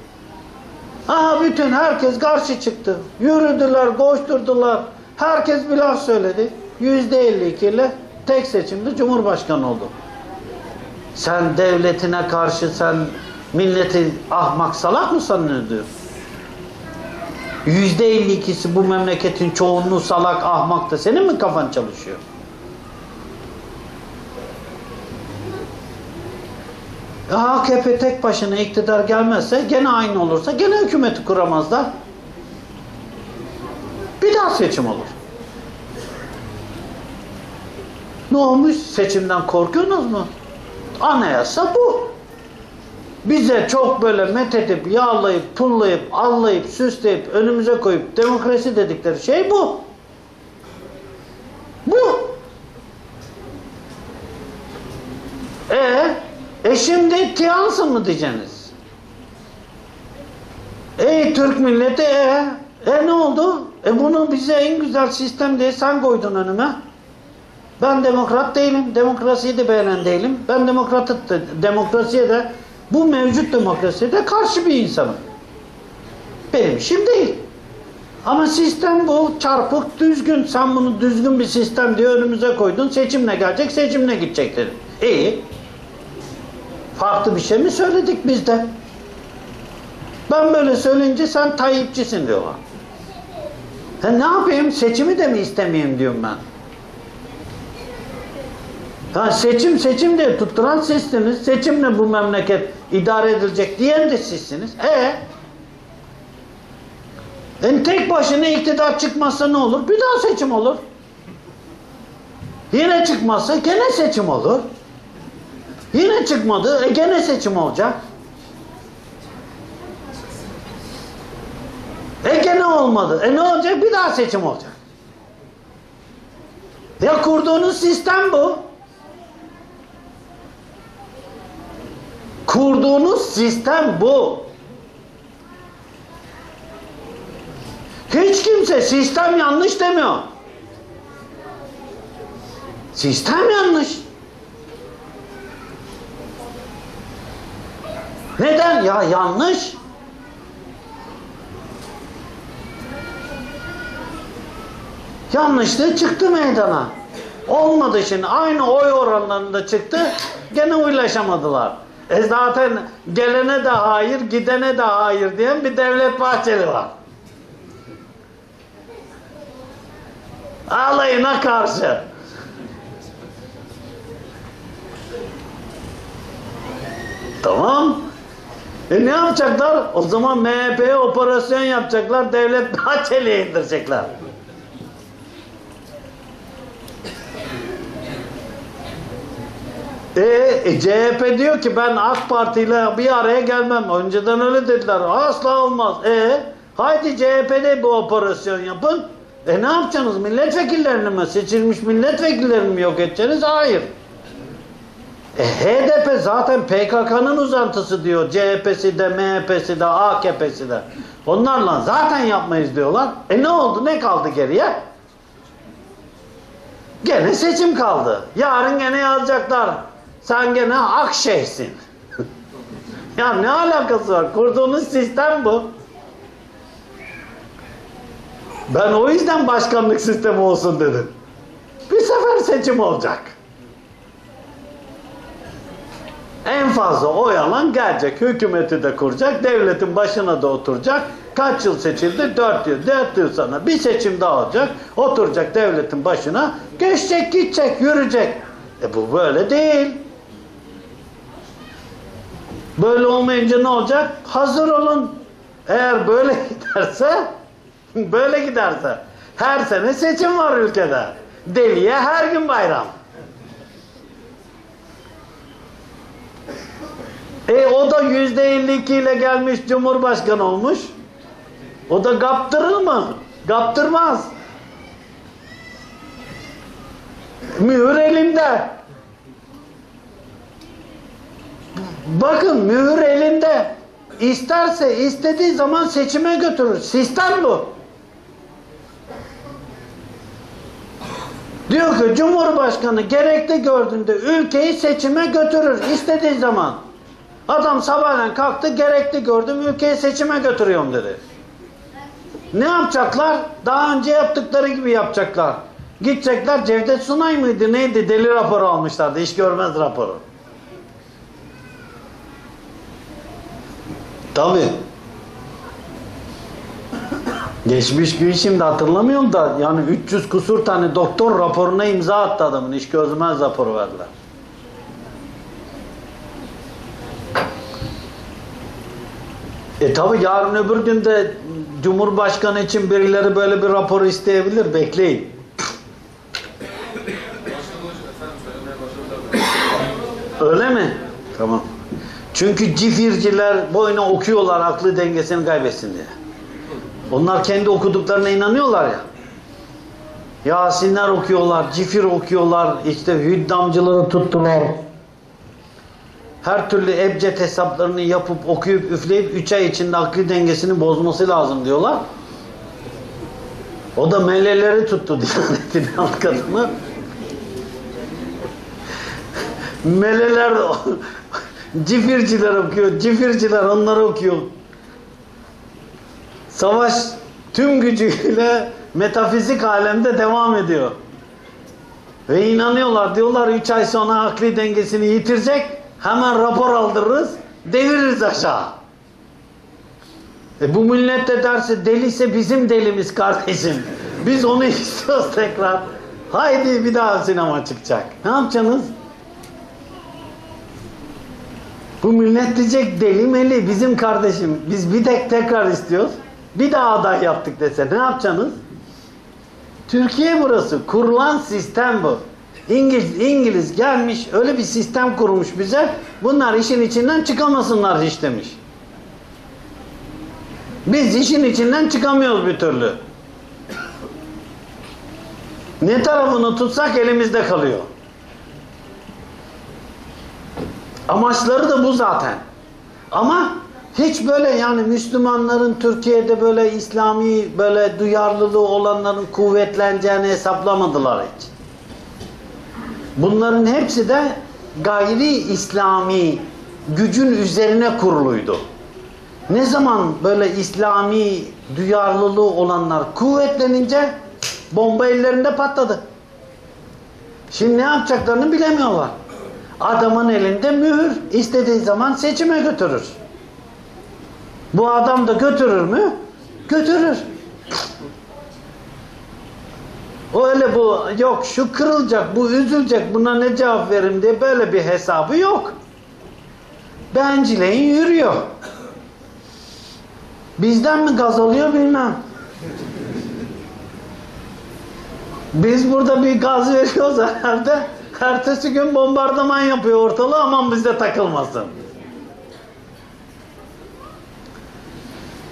Aha bütün herkes karşı çıktı. Yürüdüler, koşturdular. Herkes bir laf söyledi. Yüzde 52 ile tek seçimde Cumhurbaşkanı oldu. Sen devletine karşı sen milleti ahmak salak mı sanıyorsun? Yüzde 52'si bu memleketin çoğunluğu salak ahmak da senin mi kafan çalışıyor? AKP tek başına iktidar gelmezse gene aynı olursa gene hükümeti kuramazlar. Bir daha seçim olur. Ne olmuş? Seçimden korkuyorsunuz mu? Anayasa bu. Bize çok böyle methedip, yağlayıp, pullayıp, allayıp, süsleyip, önümüze koyup demokrasi dedikleri şey bu. Bu. E, e şimdi Tiyansın mı diyeceksiniz? Ey Türk milleti e, e ne oldu? E bunu bize en güzel sistem diye sen koydun önüme. Ben demokrat değilim. Demokrasiyi de beğenen değilim. Ben demokrat de, demokrasiye de bu mevcut demokrasiye de karşı bir insanım. Benim işim değil. Ama sistem bu. Çarpık, düzgün. Sen bunu düzgün bir sistem diye önümüze koydun. Seçimle gelecek, seçimle gidecek dedim. İyi. Farklı bir şey mi söyledik biz de? Ben böyle söyleyince sen Tayyipçisin diyorlar. Ha, ne yapayım? Seçimi de mi istemeyeyim diyorum ben. Ha, seçim seçim diye tutturan sizsiniz. Seçimle bu memleket idare edilecek diyen de sizsiniz. E en tek başına iktidar çıkmazsa ne olur? Bir daha seçim olur. Yine çıkmazsa gene seçim olur. Yine çıkmadı. E gene seçim olacak. E gene olmadı. E ne olacak? Bir daha seçim olacak. Ya kurduğunuz sistem bu. Kurduğunuz sistem bu. Hiç kimse sistem yanlış demiyor. Sistem yanlış. Neden? Ya yanlış. Yanlışlığı çıktı meydana. Olmadı şimdi. Aynı oy oranlarında çıktı. Gene uylaşamadılar. E zaten gelene de hayır, gidene de hayır diyen bir Devlet Bahçeli var. Alayına karşı. Tamam. E ne yapacaklar? O zaman MHP'ye operasyon yapacaklar. Devlet Bahçeli'ye indirecekler. E, e, CHP diyor ki ben AK Parti ile bir araya gelmem. Önceden öyle dediler. Asla olmaz. E haydi CHP'de bir operasyon yapın. E ne yapacaksınız? Milletvekillerini mi? Seçilmiş milletvekillerini mi yok edeceksiniz? Hayır. E, HDP zaten PKK'nın uzantısı diyor. CHP'si de, MHP'si de, AKP'si de. Onlarla zaten yapmayız diyorlar. E ne oldu? Ne kaldı geriye? Gene seçim kaldı. Yarın gene yazacaklar. Sen gene Akşehir'sin. <laughs> ya ne alakası var? Kurduğunuz sistem bu. Ben o yüzden başkanlık sistemi olsun dedim. Bir sefer seçim olacak. En fazla oy alan gelecek. Hükümeti de kuracak. Devletin başına da oturacak. Kaç yıl seçildi? Dört yıl. Dört yıl sonra bir seçim daha olacak. Oturacak devletin başına. Geçecek, gidecek, yürüyecek. E bu böyle değil. Böyle olmayınca ne olacak? Hazır olun. Eğer böyle <laughs> giderse böyle giderse her sene seçim var ülkede. Deliye her gün bayram. E o da yüzde 52 ile gelmiş cumhurbaşkanı olmuş. O da kaptırır mı? Kaptırmaz. Mühür elinde. Bakın mühür elinde. İsterse istediği zaman seçime götürür. Sistem bu. Diyor ki Cumhurbaşkanı gerekli gördüğünde ülkeyi seçime götürür istediği zaman. Adam sabahleyin kalktı gerekli gördüm ülkeyi seçime götürüyorum dedi. Ne yapacaklar? Daha önce yaptıkları gibi yapacaklar. Gidecekler Cevdet Sunay mıydı neydi deli raporu almışlardı iş görmez raporu. Tabi. Geçmiş gün şimdi hatırlamıyorum da yani 300 kusur tane doktor raporuna imza attı adamın iş görmez raporu verdiler. E tabi yarın öbür gün de Cumhurbaşkanı için birileri böyle bir rapor isteyebilir. Bekleyin. Öyle mi? Tamam. Çünkü cifirciler boyuna okuyorlar aklı dengesini kaybetsin diye. Onlar kendi okuduklarına inanıyorlar ya. Yasinler okuyorlar, cifir okuyorlar, işte hüddamcıları tuttular. Her türlü ebced hesaplarını yapıp okuyup üfleyip 3 ay içinde aklı dengesini bozması lazım diyorlar. O da melleleri tuttu Diyanet'in <laughs> alt kadını. Meleler cifirciler okuyor, cifirciler onları okuyor. Savaş tüm gücüyle metafizik alemde devam ediyor. Ve inanıyorlar diyorlar 3 ay sonra akli dengesini yitirecek. Hemen rapor aldırırız. Deviririz aşağı. E bu millet de derse deliyse bizim delimiz kardeşim. Biz onu <laughs> istiyoruz tekrar. Haydi bir daha sinema çıkacak. Ne yapacaksınız? Bu millet diyecek deli meli bizim kardeşim. Biz bir tek tekrar istiyoruz. Bir daha aday yaptık dese ne yapacaksınız? Türkiye burası. Kurulan sistem bu. İngiliz, İngiliz gelmiş öyle bir sistem kurmuş bize. Bunlar işin içinden çıkamasınlar hiç demiş. Biz işin içinden çıkamıyoruz bir türlü. Ne tarafını tutsak elimizde kalıyor. Amaçları da bu zaten. Ama hiç böyle yani Müslümanların Türkiye'de böyle İslami böyle duyarlılığı olanların kuvvetleneceğini hesaplamadılar hiç. Bunların hepsi de gayri İslami gücün üzerine kuruluydu. Ne zaman böyle İslami duyarlılığı olanlar kuvvetlenince bomba ellerinde patladı. Şimdi ne yapacaklarını bilemiyorlar. Adamın elinde mühür. istediği zaman seçime götürür. Bu adam da götürür mü? Götürür. O öyle bu yok şu kırılacak, bu üzülecek, buna ne cevap veririm diye böyle bir hesabı yok. Bencileyin yürüyor. Bizden mi gaz alıyor bilmem. Biz burada bir gaz veriyoruz herhalde. Ertesi gün bombardıman yapıyor ortalığı aman bizde takılmasın.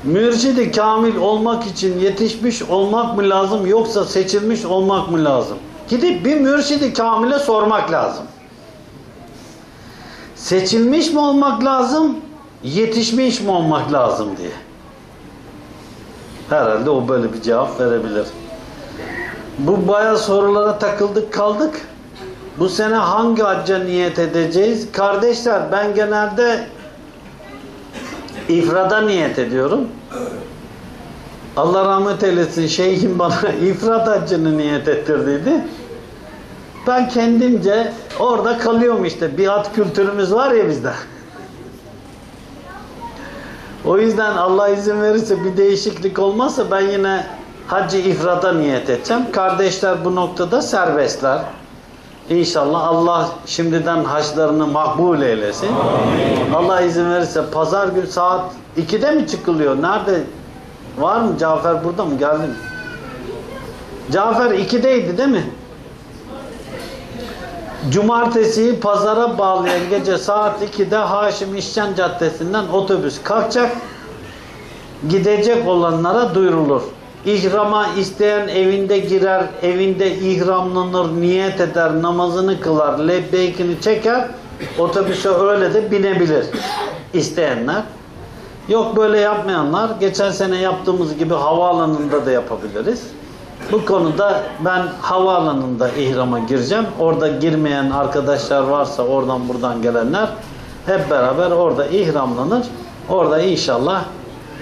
Mürşidi kamil olmak için yetişmiş olmak mı lazım yoksa seçilmiş olmak mı lazım? Gidip bir mürşidi kamile sormak lazım. Seçilmiş mi olmak lazım, yetişmiş mi olmak lazım diye. Herhalde o böyle bir cevap verebilir. Bu bayağı sorulara takıldık kaldık. Bu sene hangi hacca niyet edeceğiz? Kardeşler ben genelde ifrada niyet ediyorum. Allah rahmet eylesin şeyhim bana <laughs> ifrat haccını niyet ettirdiydi. Ben kendimce orada kalıyorum işte. Biat kültürümüz var ya bizde. O yüzden Allah izin verirse bir değişiklik olmazsa ben yine hacı ifrada niyet edeceğim. Kardeşler bu noktada serbestler. İnşallah Allah şimdiden haçlarını makbul eylesin. Allah izin verirse pazar gün saat 2'de mi çıkılıyor? Nerede? Var mı? Cafer burada mı? Geldi mi? Cafer 2'deydi değil mi? Cumartesiyi pazara bağlayan gece saat 2'de Haşim İşcan Caddesi'nden otobüs kalkacak. Gidecek olanlara duyurulur. İhrama isteyen evinde girer, evinde ihramlanır, niyet eder, namazını kılar, lebbeykini çeker, otobüse öyle de binebilir isteyenler. Yok böyle yapmayanlar, geçen sene yaptığımız gibi havaalanında da yapabiliriz. Bu konuda ben havaalanında ihrama gireceğim. Orada girmeyen arkadaşlar varsa oradan buradan gelenler hep beraber orada ihramlanır. Orada inşallah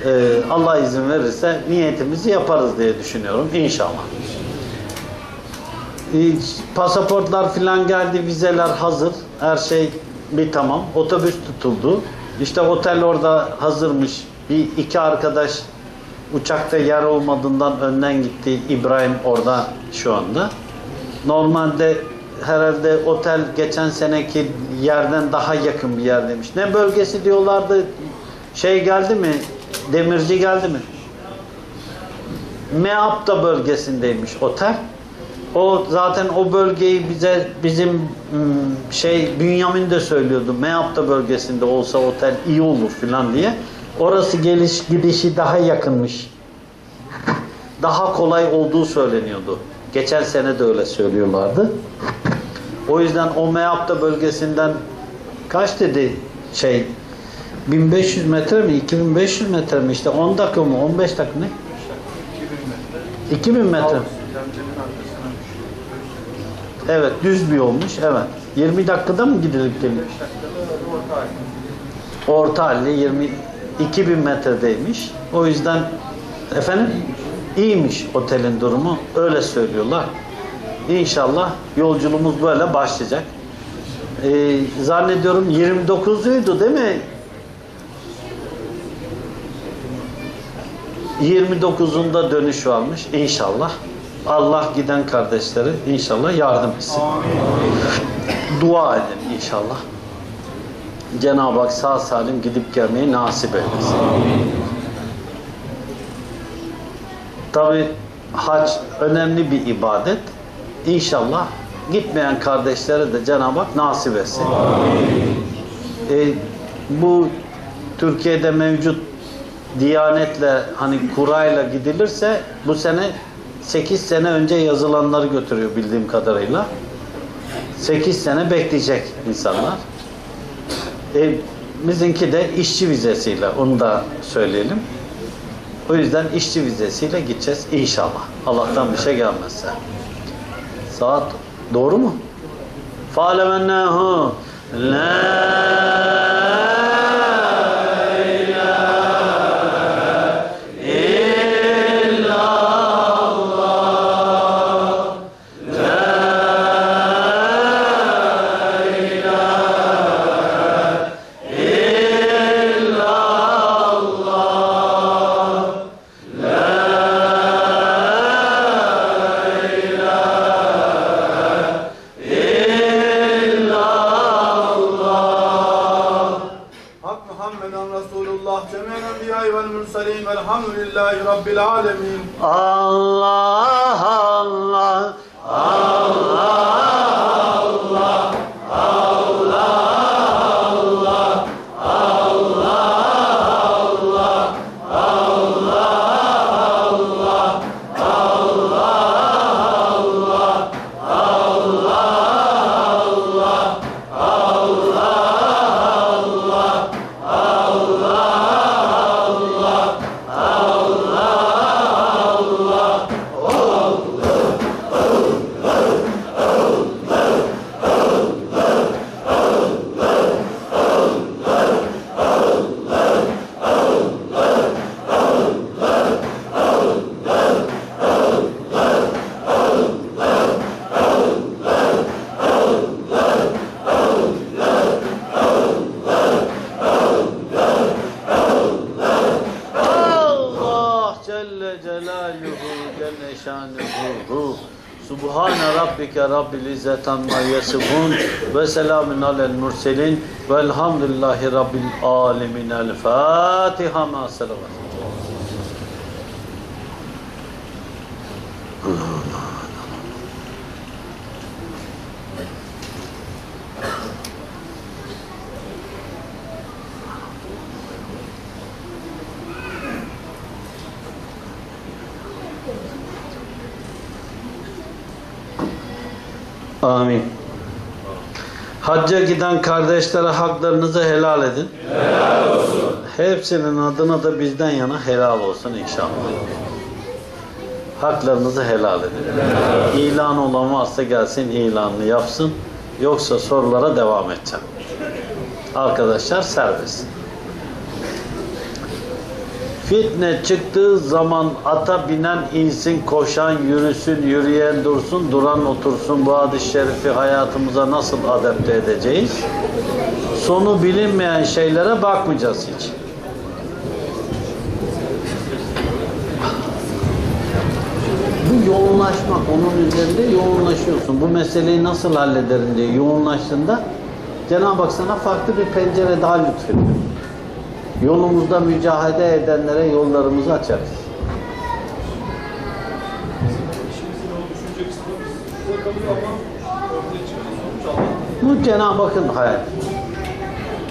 e, Allah izin verirse niyetimizi yaparız diye düşünüyorum. İnşallah. E, pasaportlar filan geldi, vizeler hazır. Her şey bir tamam. Otobüs tutuldu. İşte otel orada hazırmış. Bir iki arkadaş uçakta yer olmadığından önden gitti. İbrahim orada şu anda. Normalde herhalde otel geçen seneki yerden daha yakın bir yer demiş. Ne bölgesi diyorlardı? Şey geldi mi? Demirci geldi mi? Meapta bölgesindeymiş otel. O zaten o bölgeyi bize bizim hmm, şey Bünyamin de söylüyordu. Meapta bölgesinde olsa otel iyi olur filan diye. Orası geliş gidişi daha yakınmış. Daha kolay olduğu söyleniyordu. Geçen sene de öyle söylüyorlardı. O yüzden o Meapta bölgesinden kaç dedi şey 1500 metre mi 2500 metre mi işte 10 dakika mı 15 dakika ne? 2000 metre. Evet düz bir yolmuş evet. 20 dakikada mı gidilip geliyor? Orta halli 20 2000 metredeymiş. O yüzden efendim iyiymiş otelin durumu. Öyle söylüyorlar. İnşallah yolculuğumuz böyle başlayacak. Ee, zannediyorum 29'uydu değil mi? 29'unda dönüş varmış inşallah. Allah giden kardeşleri inşallah yardım etsin. Dua edin inşallah. Cenab-ı Hak sağ salim gidip gelmeyi nasip eylesin. Tabi hac önemli bir ibadet. İnşallah gitmeyen kardeşlere de Cenab-ı Hak nasip etsin. E, bu Türkiye'de mevcut Diyanetle hani kurayla gidilirse bu sene 8 sene önce yazılanları götürüyor bildiğim kadarıyla. 8 sene bekleyecek insanlar. E, bizimki de işçi vizesiyle onu da söyleyelim. O yüzden işçi vizesiyle gideceğiz inşallah. Allah'tan bir şey gelmezse. Saat doğru mu? Fa'lemennehu la İzzet Amma Yasifun ve selamun alel murselin velhamdülillahi Rabbil Alemin El Fatiha ma selavat. Amin. Hacca giden kardeşlere haklarınızı helal edin. Helal olsun. Hepsinin adına da bizden yana helal olsun inşallah. Haklarınızı helal edin. İlan olan varsa gelsin ilanını yapsın. Yoksa sorulara devam edeceğim. Arkadaşlar serbest. Fitne çıktığı zaman ata binen insin, koşan yürüsün, yürüyen dursun, duran otursun. Bu hadis-i şerifi hayatımıza nasıl adapte edeceğiz? Sonu bilinmeyen şeylere bakmayacağız hiç. Bu yoğunlaşmak, onun üzerinde yoğunlaşıyorsun. Bu meseleyi nasıl hallederim diye yoğunlaştığında Cenab-ı Hak sana farklı bir pencere daha lütfediyor. Yolumuzda mücahede edenlere yollarımızı açarız. Bu Cenab-ı Hakk'ın hayal.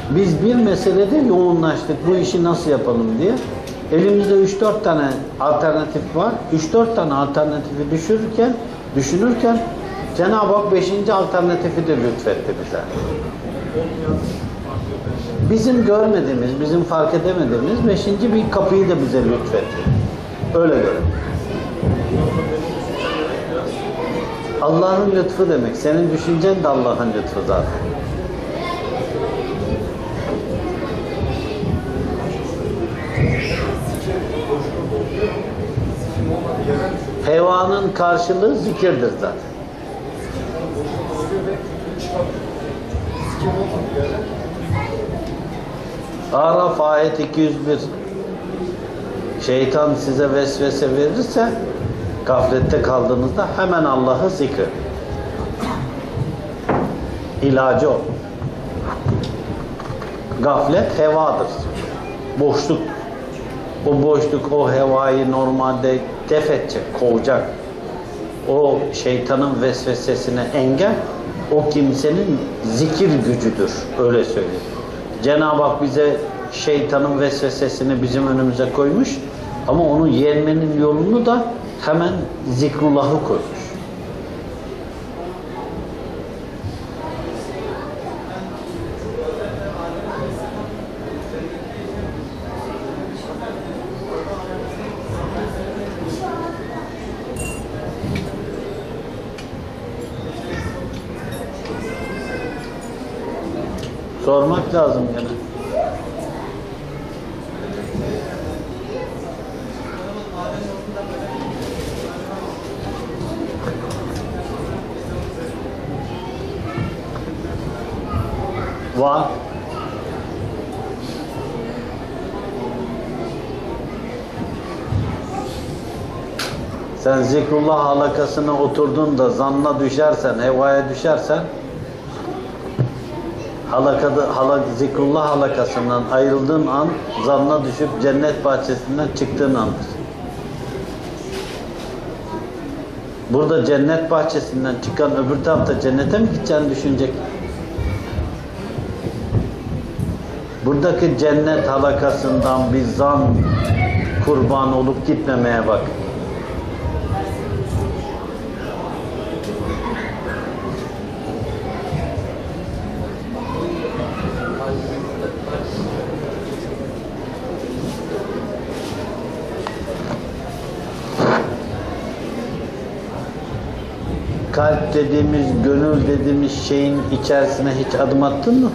Biz bir meselede yoğunlaştık. Bu işi nasıl yapalım diye. Elimizde 3-4 tane alternatif var. 3-4 tane alternatifi düşürürken, düşünürken Cenab-ı Hak 5. alternatifi de lütfetti bize. Bizim görmediğimiz, bizim fark edemediğimiz beşinci bir kapıyı da bize lütfetti. Öyle görün. Allah'ın lütfu demek. Senin düşüncen de Allah'ın lütfu zaten. Hevanın karşılığı zikirdir zaten. Araf ayet 201 Şeytan size vesvese verirse gaflette kaldığınızda hemen Allah'ı zikredin. İlacı o. Gaflet hevadır. Boşluk. O boşluk o hevayı normalde def edecek, kovacak. O şeytanın vesvesesine engel o kimsenin zikir gücüdür. Öyle söyleyeyim. Cenab-ı Hak bize şeytanın vesvesesini bizim önümüze koymuş ama onu yenmenin yolunu da hemen zikrullahı koymuş. Sormak lazım gene. Var. Sen zikrullah halakasına oturdun da zanna düşersen, hevaya düşersen halakada, halak, zikrullah halakasından ayrıldığın an zanna düşüp cennet bahçesinden çıktığın andır. Burada cennet bahçesinden çıkan öbür tarafta cennete mi gideceğini düşünecek? Buradaki cennet halakasından bir zan kurban olup gitmemeye bak. Dediğimiz, gönül dediğimiz şeyin içerisine hiç adım attın mı?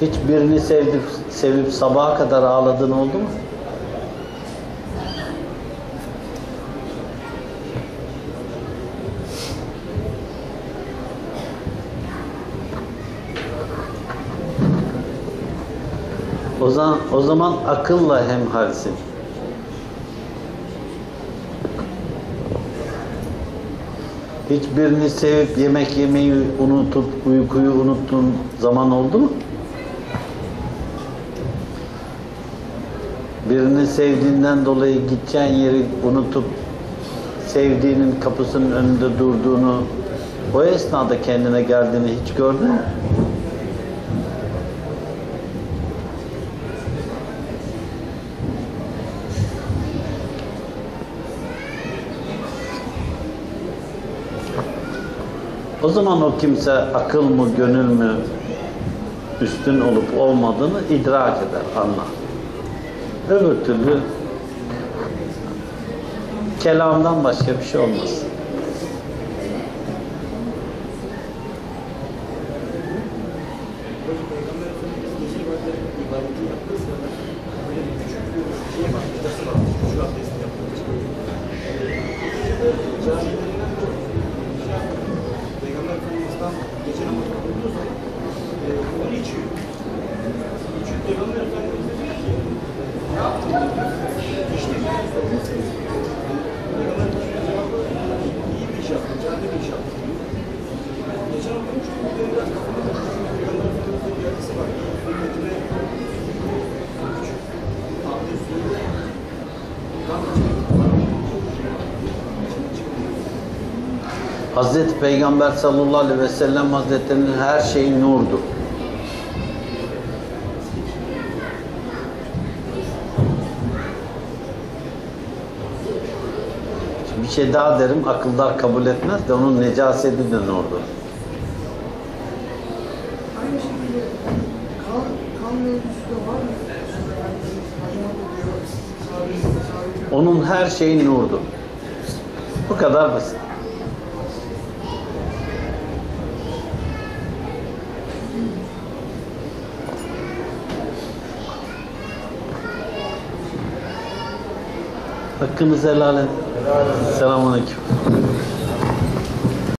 Hiç birini sevdip, sevip sabaha kadar ağladın oldu mu? Zaman, o zaman akılla hemhalsin. Hiçbirini sevip yemek yemeyi unutup uykuyu unuttuğun zaman oldu mu? Birini sevdiğinden dolayı gideceğin yeri unutup sevdiğinin kapısının önünde durduğunu o esnada kendine geldiğini hiç gördün mü? Zaman o kimse akıl mı, gönül mü üstün olup olmadığını idrak eder, anlar. Öbür türlü kelamdan başka bir şey olmaz. Peygamber Efendimiz'den gece namazı kıldığı zaman e, bunu içiyor. İçiyor. Peygamber Efendimiz de diyor ki ne yaptın? İçti. Peygamber Efendimiz cevap veriyor. İyi bir iş yaptın, canlı bir iş yaptın diyor. Geçen okumuştum, bir de biraz kafamda takıldı. Peygamber Efendimiz'in bir hadisi var. Ümmetine küçük abdest suyu kan içmek Hazreti Peygamber sallallahu aleyhi ve sellem Hazretlerinin her şeyi nurdu. Şimdi bir şey daha derim, akıllar kabul etmez de onun necaseti de nurdu. Aynı şekilde kan, kan mevzusu da var mı? Hacıma da diyor, sabit, sabit. Onun her şeyi nurdu. Bu kadar basit. Hakkınızı helal edin. Selamun Aleyküm.